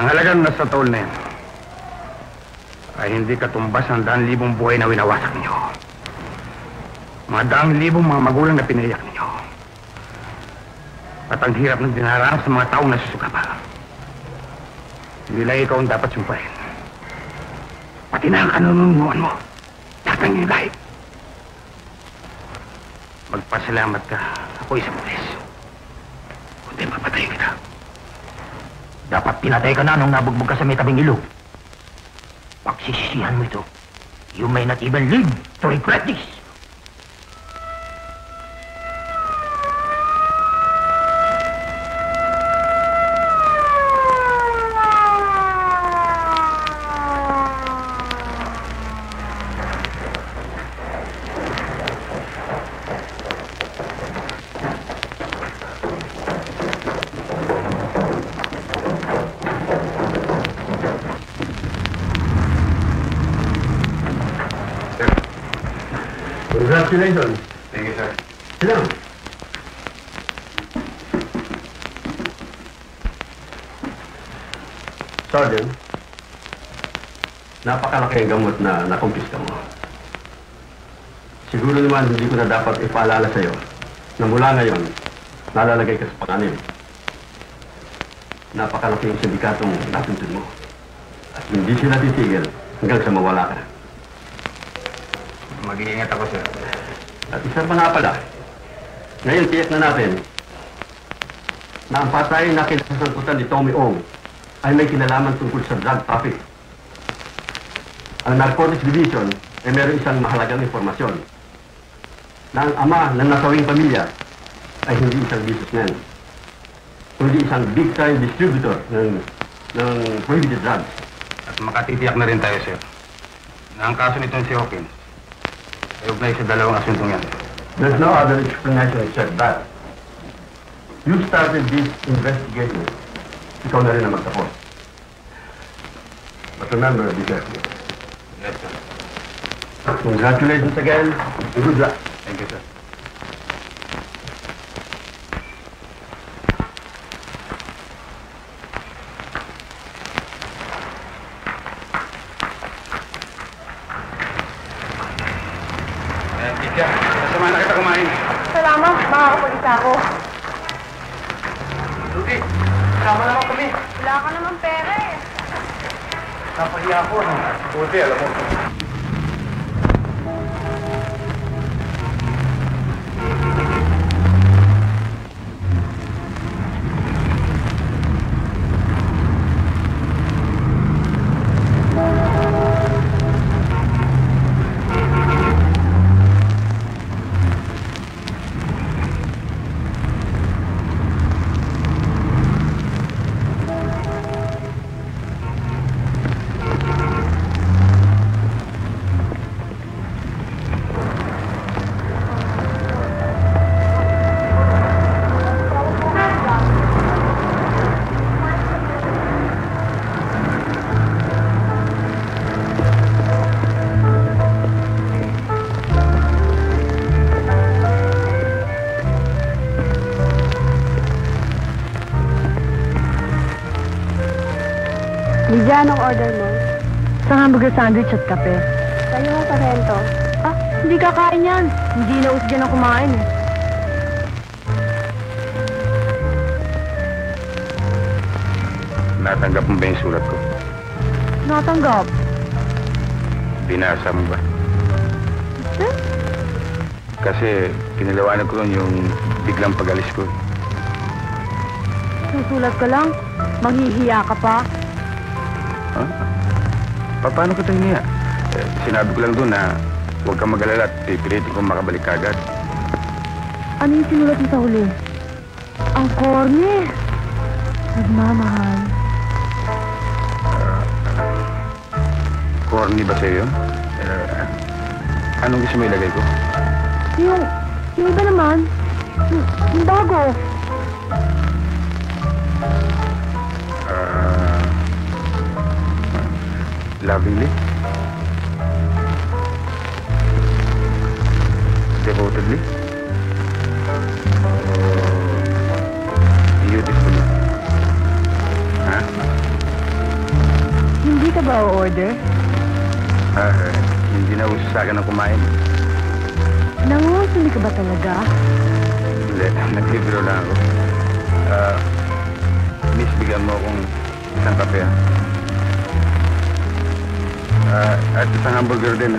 Ang halaga na sa taon na yan ay hindi katumbas ang daan libong buhay na winawasak niyo. Mga daang libong mga magulang na pinaiyak niyo. At ang hirap ng dinaranas sa mga taong nasusuka pa. Hindi lang ikaw ang dapat sumpahin. Pati na ang kanununuan mo. Lahat ng iyong lahi. Magpasalamat ka. Ako isang pulis. Kundi mapatay kita. Dapat pinatay ka na nung nabugbog ka sa may tabing ilog. Pagsisisihan mo ito. You may not even live to regret this. Congratulations. Thank you, sir. Sit down. Sergeant, napakalaki ang gamot na nakumpista mo. Siguro naman hindi ko na dapat ipaalala sa'yo na mula ngayon, nalalagay ka sa panganim. Napakalaki yung sindikatong natuntun mo. At hindi sila titigil hanggang sa mawala ka. Mag-iingat ako, sir. At isa pa nga pala, ngayon tiyak na natin na ang patayin na kinasangkutan ni Tommy Ong ay may kinalaman tungkol sa drug traffic. Ang Narcotics Division ay meron isang mahalagang informasyon na ang ama ng nasawing pamilya ay hindi isang businessman, kundi isang big-time distributor ng, ng prohibited drugs. At makatitiyak na rin tayo, sir, na ang kaso nitong si Hawkins ay ugnay sa dalawang asuntong yan. There's no other explanation except that. You started this investigation. Ikaw na rin ang magtapos. But remember, be careful. Congratulations again, good luck. Thank you, sir. Mo? Hamburger sandwich at kape. Sa'yo ang sarento. Ah, hindi kakain yan. Hindi na us dyan ang kumain eh. Natanggap mo ba yung sulat ko? Natanggap. Binasa mo ba? Eh? Kasi kinalawanan ko ron yung biglang pag-alis ko. Susulat ka lang. Maghihiya ka pa. Pa- paano ka tayo niya? Eh, sinabi ko lang doon na huwag kang mag-alala at pipilitin kong makabalik kagad. Ano yung sinulat mo sa huli? Ang corny. Nagmamahal. Corny ba sa'yo yun? Eh, anong gusto mo ilagay ko? Yung, yung iba naman. Yung, yung bago. Lovingly? Devotedly? Beautifully? Ha? Hindi ka ba o-order? Ah, eh, hindi na uso sa akin ang kumain. Nangungunsuli ka ba talaga? Hindi, nagbibiro lang ako. Ah, miss, bigyan mo akong isang kape, ha? Ah, at isang hamburger din,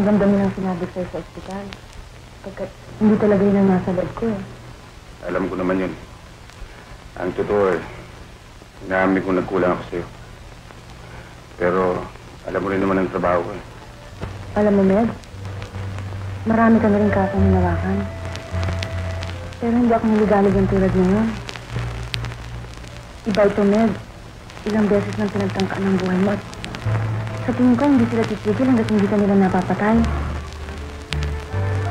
sanang damdamin ang sinabi sa'yo sa ospital. Pagkat hindi talaga yun ang nasa loob ko eh. Alam ko naman yun. Ang totoo eh, inaamin ko nagkulang ako sa'yo. Pero, alam mo rin naman ang trabaho ko eh. Alam mo, Med, marami ka na rin kasang hinawakan. Pero hindi ako naligalig ang tulad ngayon. Iba ito, Med. Ilang beses nang pinagtangka ng buhay mo at sa tingin ko, hindi sila titigil hanggat hindi ka nila napapatay.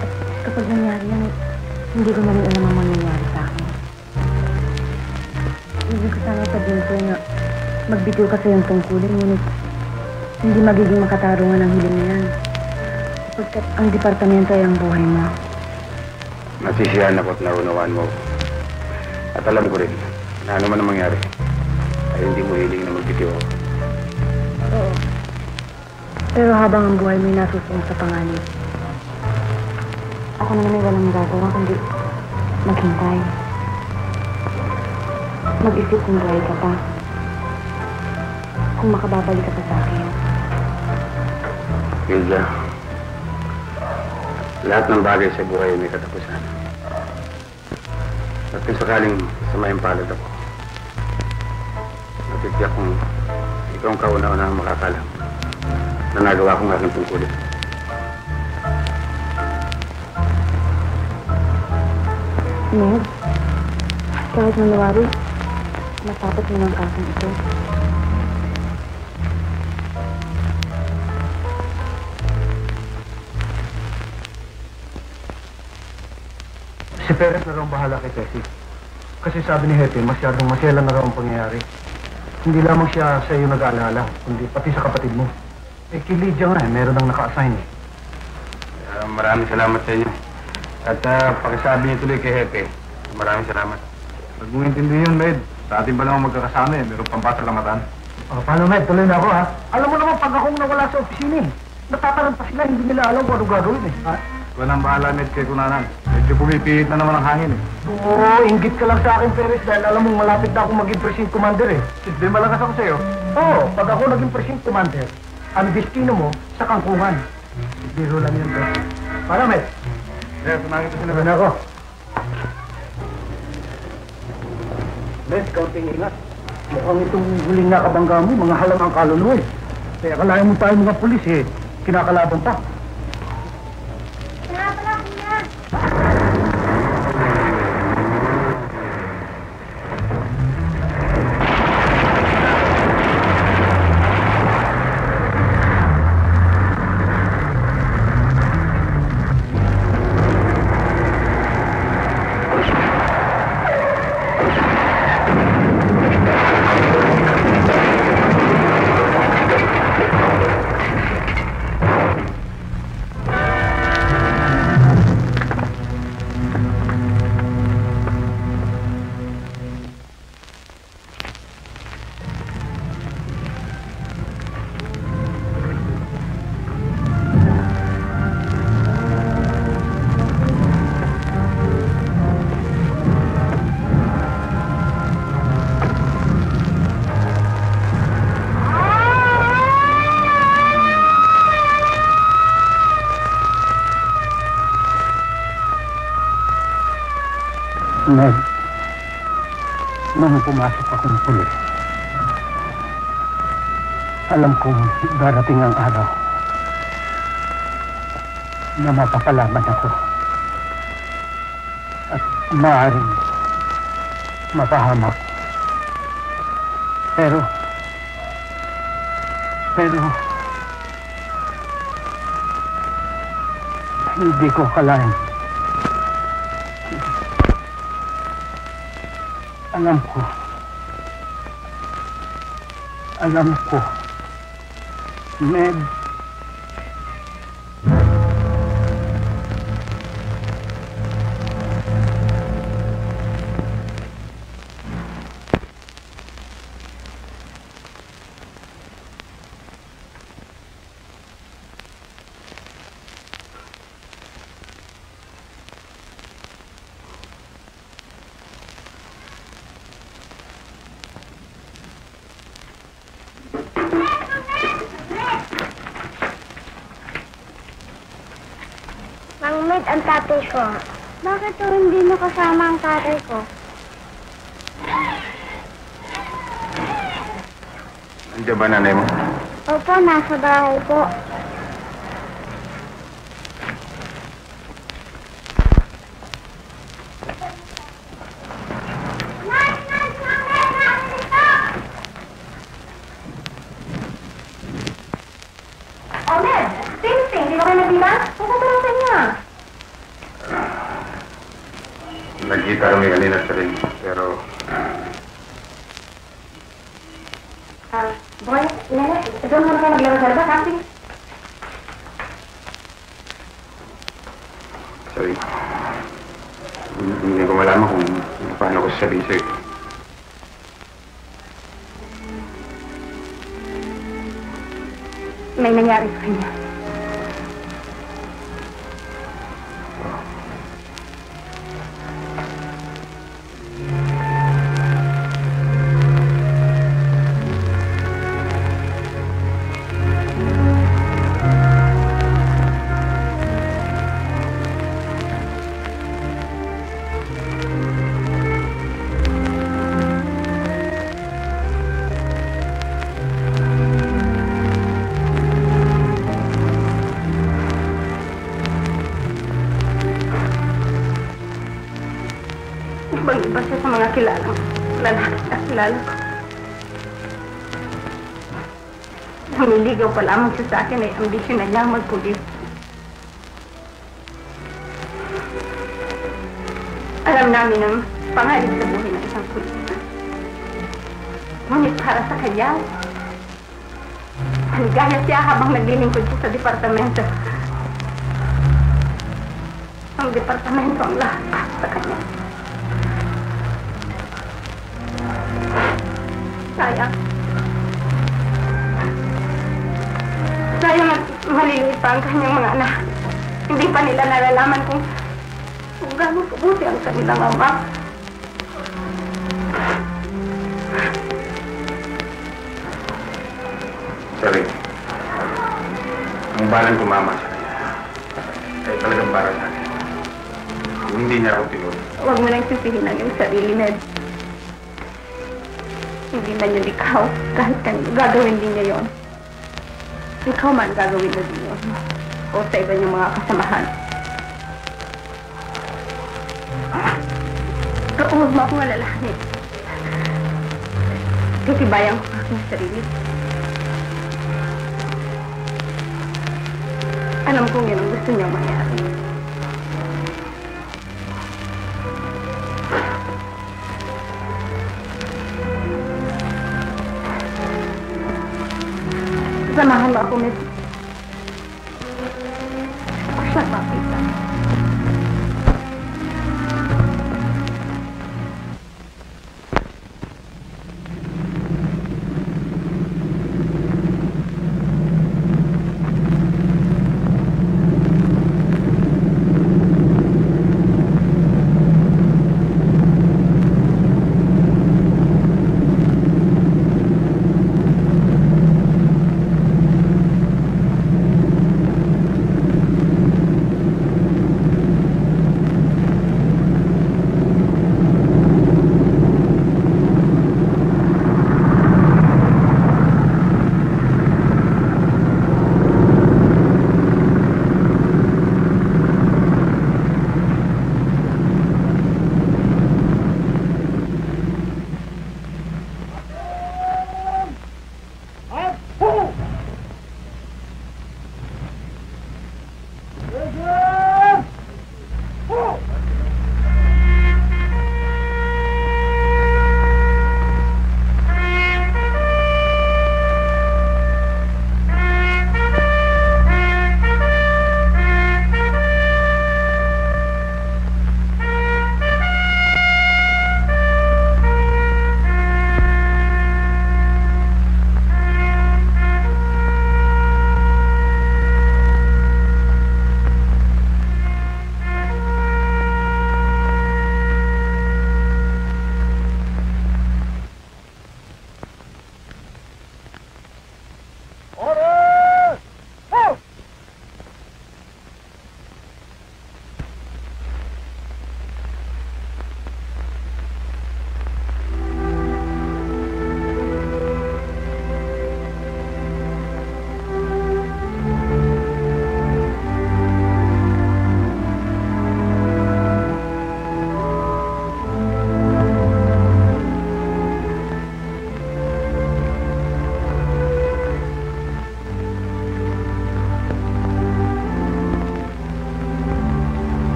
At kapag nangyari yan, hindi ko na rin alam ang mangyayari sa akin. Ibig ko sana sabihin ko na magbitiw ka sa iyong tungkulin, ngunit hindi magiging makatarungan ang hiling na yan. Sapagkat ang departamento ay ang buhay mo. Nasisiyahan ako at naunawaan mo. At alam ko rin na ano man ang mangyari, ay hindi mo hiling na magbitiw ako. Pero habang ang buhay mo'y nasusunod sa panganib, ako naman ay walang magagawa kundi maghintay. Mag-isip kung buhay ka pa. Kung makababalik ka pa sa akin. Ilja, lahat ng bagay sa buhay ay may katapusan. At kung sakaling sumayang palad ako, natitiyak kong ikaw ang kauna-una ang makakalam na nagawa kong aking tungkulin. Ned, kahit manawari, matapos mo ng kasong ito. Si Perez na raw ang bahala kay Tessie. Kasi sabi ni Hepe, masyadong masyalan na raw ang pangyayari. Hindi lamang siya sa iyo nag-aalala, kundi pati sa kapatid mo. Eh, kay Lydia nga eh, meron nang naka-assign eh. Ah, maraming salamat sa inyo. At uh, pakisabi niyo tuloy kay Hepe, maraming salamat. Huwag mong intindihin yun, Med. Sa atin ba naman magkakasama eh, meron pang pasalamatan. Oh, paano, Med? Tuloy na ako, ha? Alam mo naman, pag akong nawala sa opisina, eh, natataranta sila, hindi nila alam kung ano gagawin, eh. Ha? Ikaw nang bahala, Med, kay Kunanan. Medyo pumipihit na naman ang hangin eh. Oo, inggit ka lang sa akin, Perez, dahil alam mo, malapit na ako maging precinct commander, eh. Hindi malakas ako sa'yo. Oo, pag ako naging precinct commander, ang destino mo sa kangkungan. Biro lang yun, Perez. Paano, Med? Eh, tunahin ko sila. Na ako. Mes, kaunting ingat. Mukhang itong huling nakabangga mo, mga halang ang kaluluwa eh. Kaya akalain mo tayo mga pulis eh, kinakalaban pa. Nung pumasok akong pulis, alam kong darating ang araw na mapapalaman ako at maaaring mapahamak. Pero, pero, hindi ko kalain. Alam ko. Alam ko. Ned. Tatay ko. Bakit to hindi mo kasama ang tatay ko? Nandiyan ba nanay mo? Opo, nasa bahay po. Oh, Ned! Ting-ting, di ba kayo nagbilan? Pupunta lang sa inyo. Nagkita kami kanina sa rin, pero Ah, boy, Nene, doon muna kayo maglaro-laro kasi sorry. Hindi hindi ko malaman kung kung paano ko sasabihin sa'yo. Namiligaw pa lamang siya sa akin ay ambisyon na niya magpulis. Alam namin ang pangalit sa buhay ng isang pulis. Ngunit para sa kanya, maligaya siya habang naglilingkod siya sa departamento. Ang departamento ang lahat para sa kanya. Sayang maliliit pa ang kanyang mga anak. Hindi pa nila nalalaman kung kung gano'ng kabuti ang kanilang ama. Sorry. Ang balang kumama sa kanya. Ay talagang para sa akin. Kung hindi niya ako tinulong. Huwag mo nang sisihin ang iyong sarili, Ned. Hindi man yun ikaw. Kahit kanino, gagawin din niya yon. Ikaw man gagawin na din yun. O sa iba niyong mga kasamahan. Pero huwag mo akong alalahanin. Titibayan ko aking sarili. Alam kong yun ang gusto niyang mangyari. Samahan mo ako,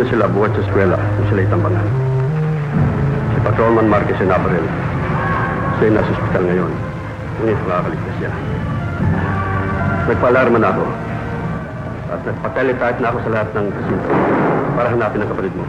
na sila buhat sa eskwela kung sila itambangan. Si Patrolman Marquez na Navarel. Siya ay nasa ospital ngayon. Ngunit makakaligtas siya. Nagpa-alarma na ako. At nagpateletype na ako sa lahat ng kasinto para hanapin ang kapatid mo.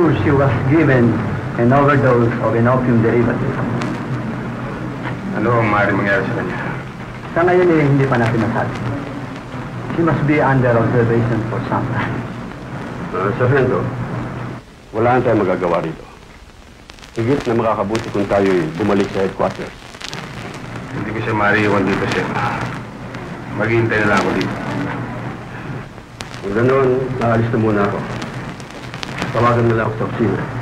Sure she was given an overdose of an opium derivative. Ano ang maaaring mangyari sa kanya? Sa ngayon eh, hindi pa natin masabi. She must be under observation for some time. Uh, Sargento, wala na tayong magagawa rito. Higit na makakabuti kung tayo'y bumalik sa headquarters. Hindi ko siya mariiwan dito, sir. Maghihintay na lang ako dito. Kung ganoon, naalis na muna ako. Tawagan na lang ako sa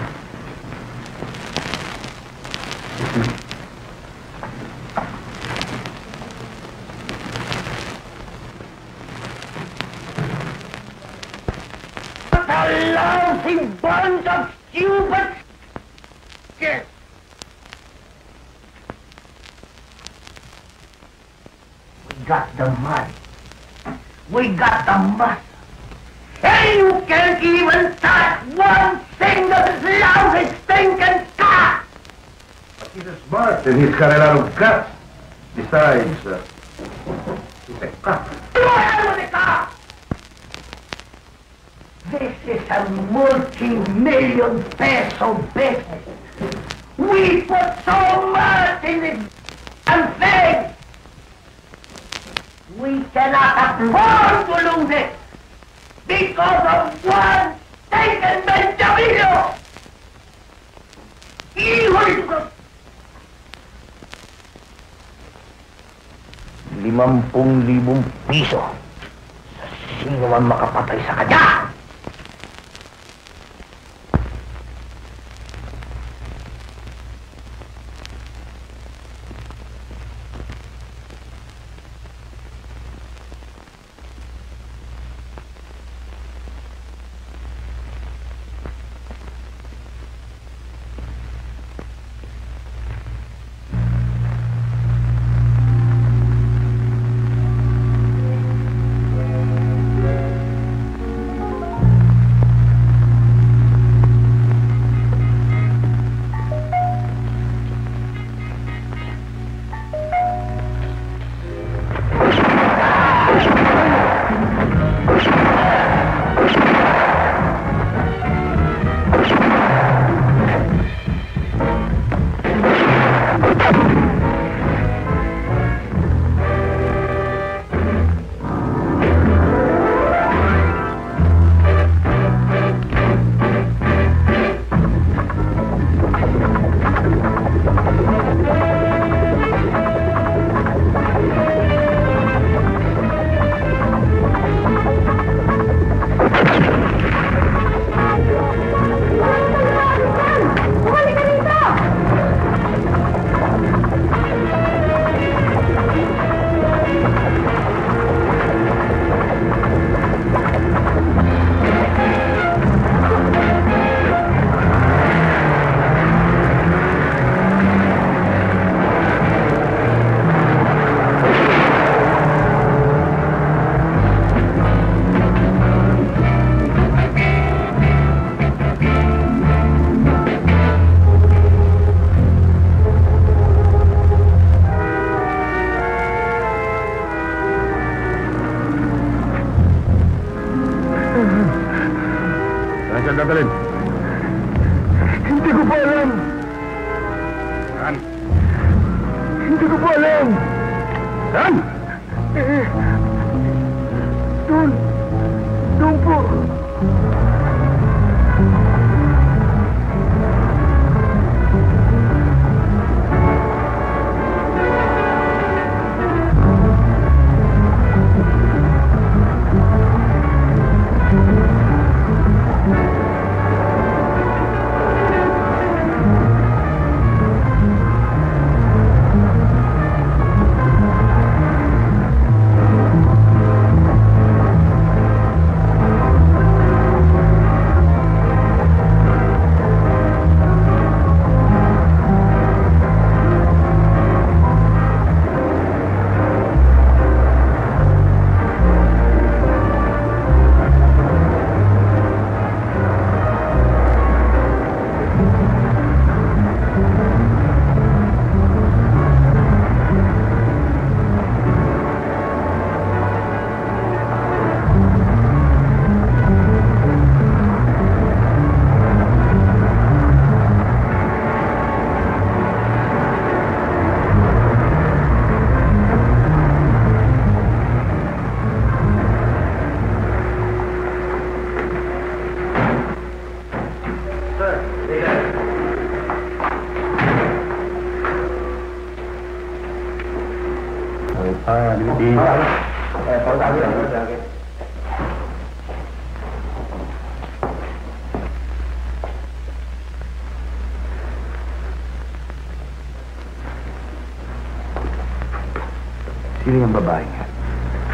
Sino yung babae niya?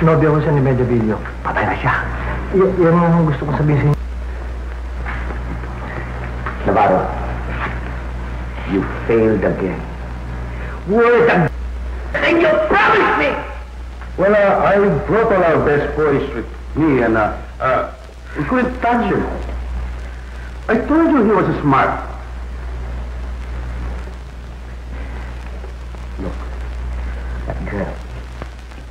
Nobya ko siya ni Medjabillo. Patay na siya. Y- yan ang gusto kong sabihin sa inyo. We couldn't. I told you he was smart. Look, that girl.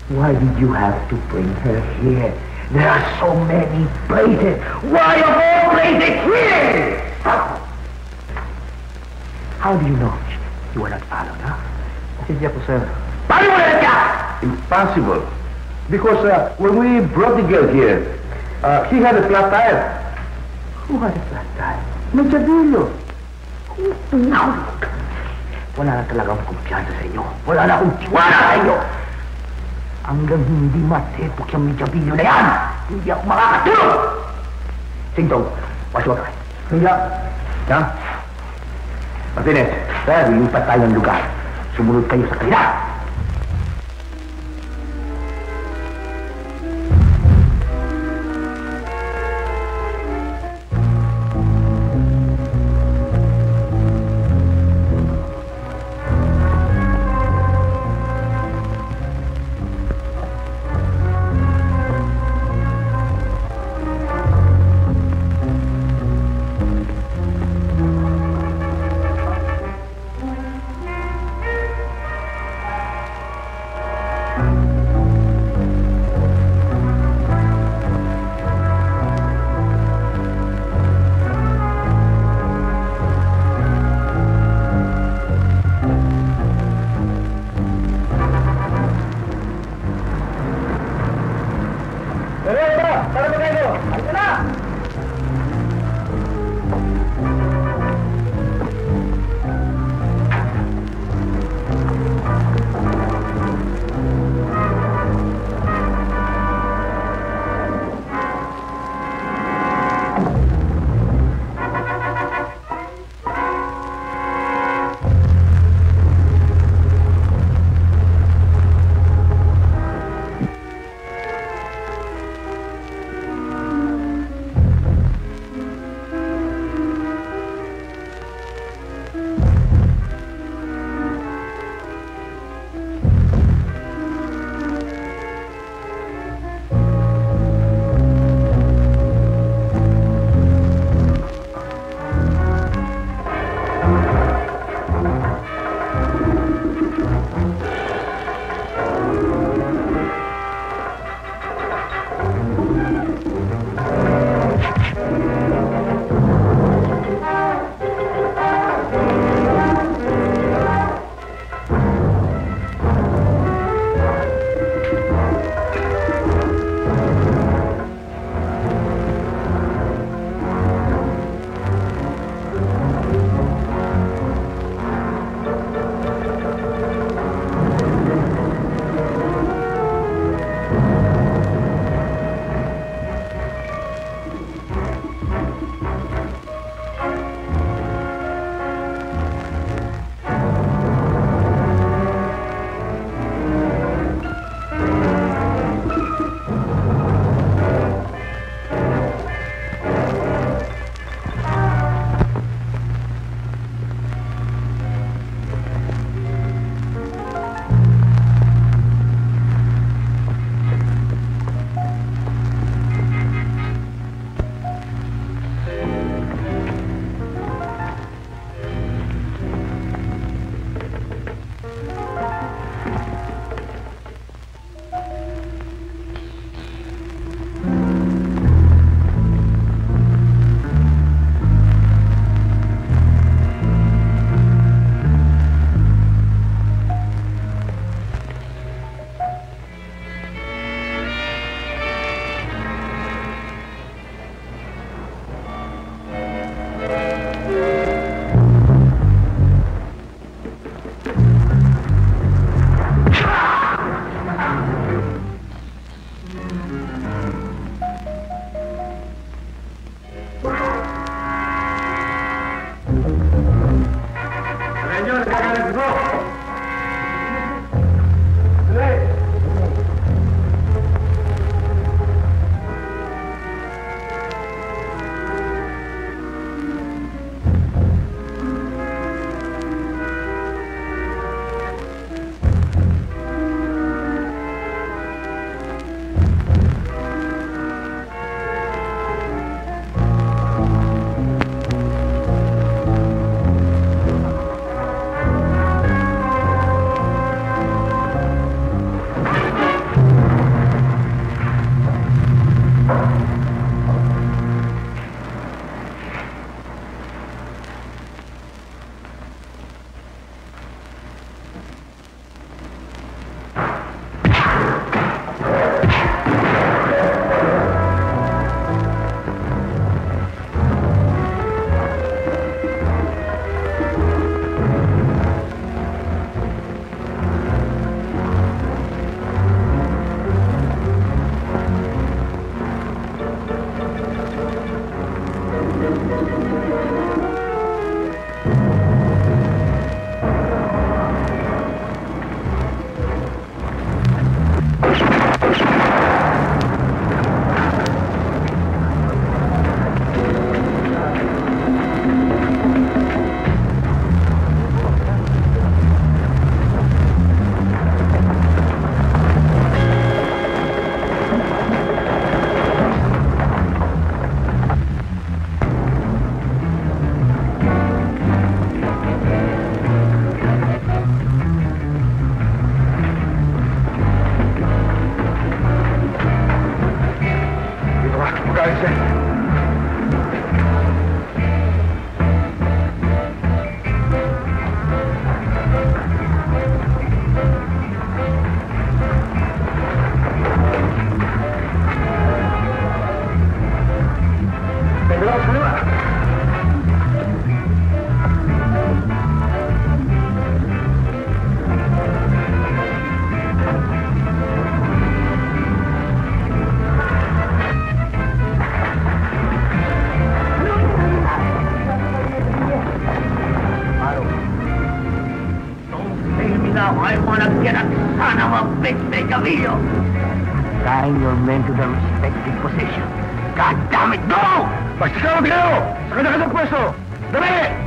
Why did you have to bring her here? There are so many places. Why of all places here? How do you know? You were not followed, huh? Na siya? Impossible. Because uh, when we brought the girl here, uh, he had a flat tire. Who had a flat tire? Machadillo. Now, wala na talagang kumpiyansa sa inyo. Wala na akong tiwala sa inyo. Hanggang hindi matepok yung medyabilyo na yan, hindi ako makakatulog! Singtong, waswag ka. Hindi. Ha? Martinez, sir, lilipat tayo ng lugar. Sumunod kayo sa kanila. Assign your men to their respective position. God damn it, go! Magsasawad kayo! Sa kanya-kanyang pwesto! Dali!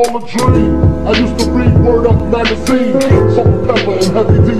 All a dream. I used to read Word Up magazine, salt, pepper, and heavy D.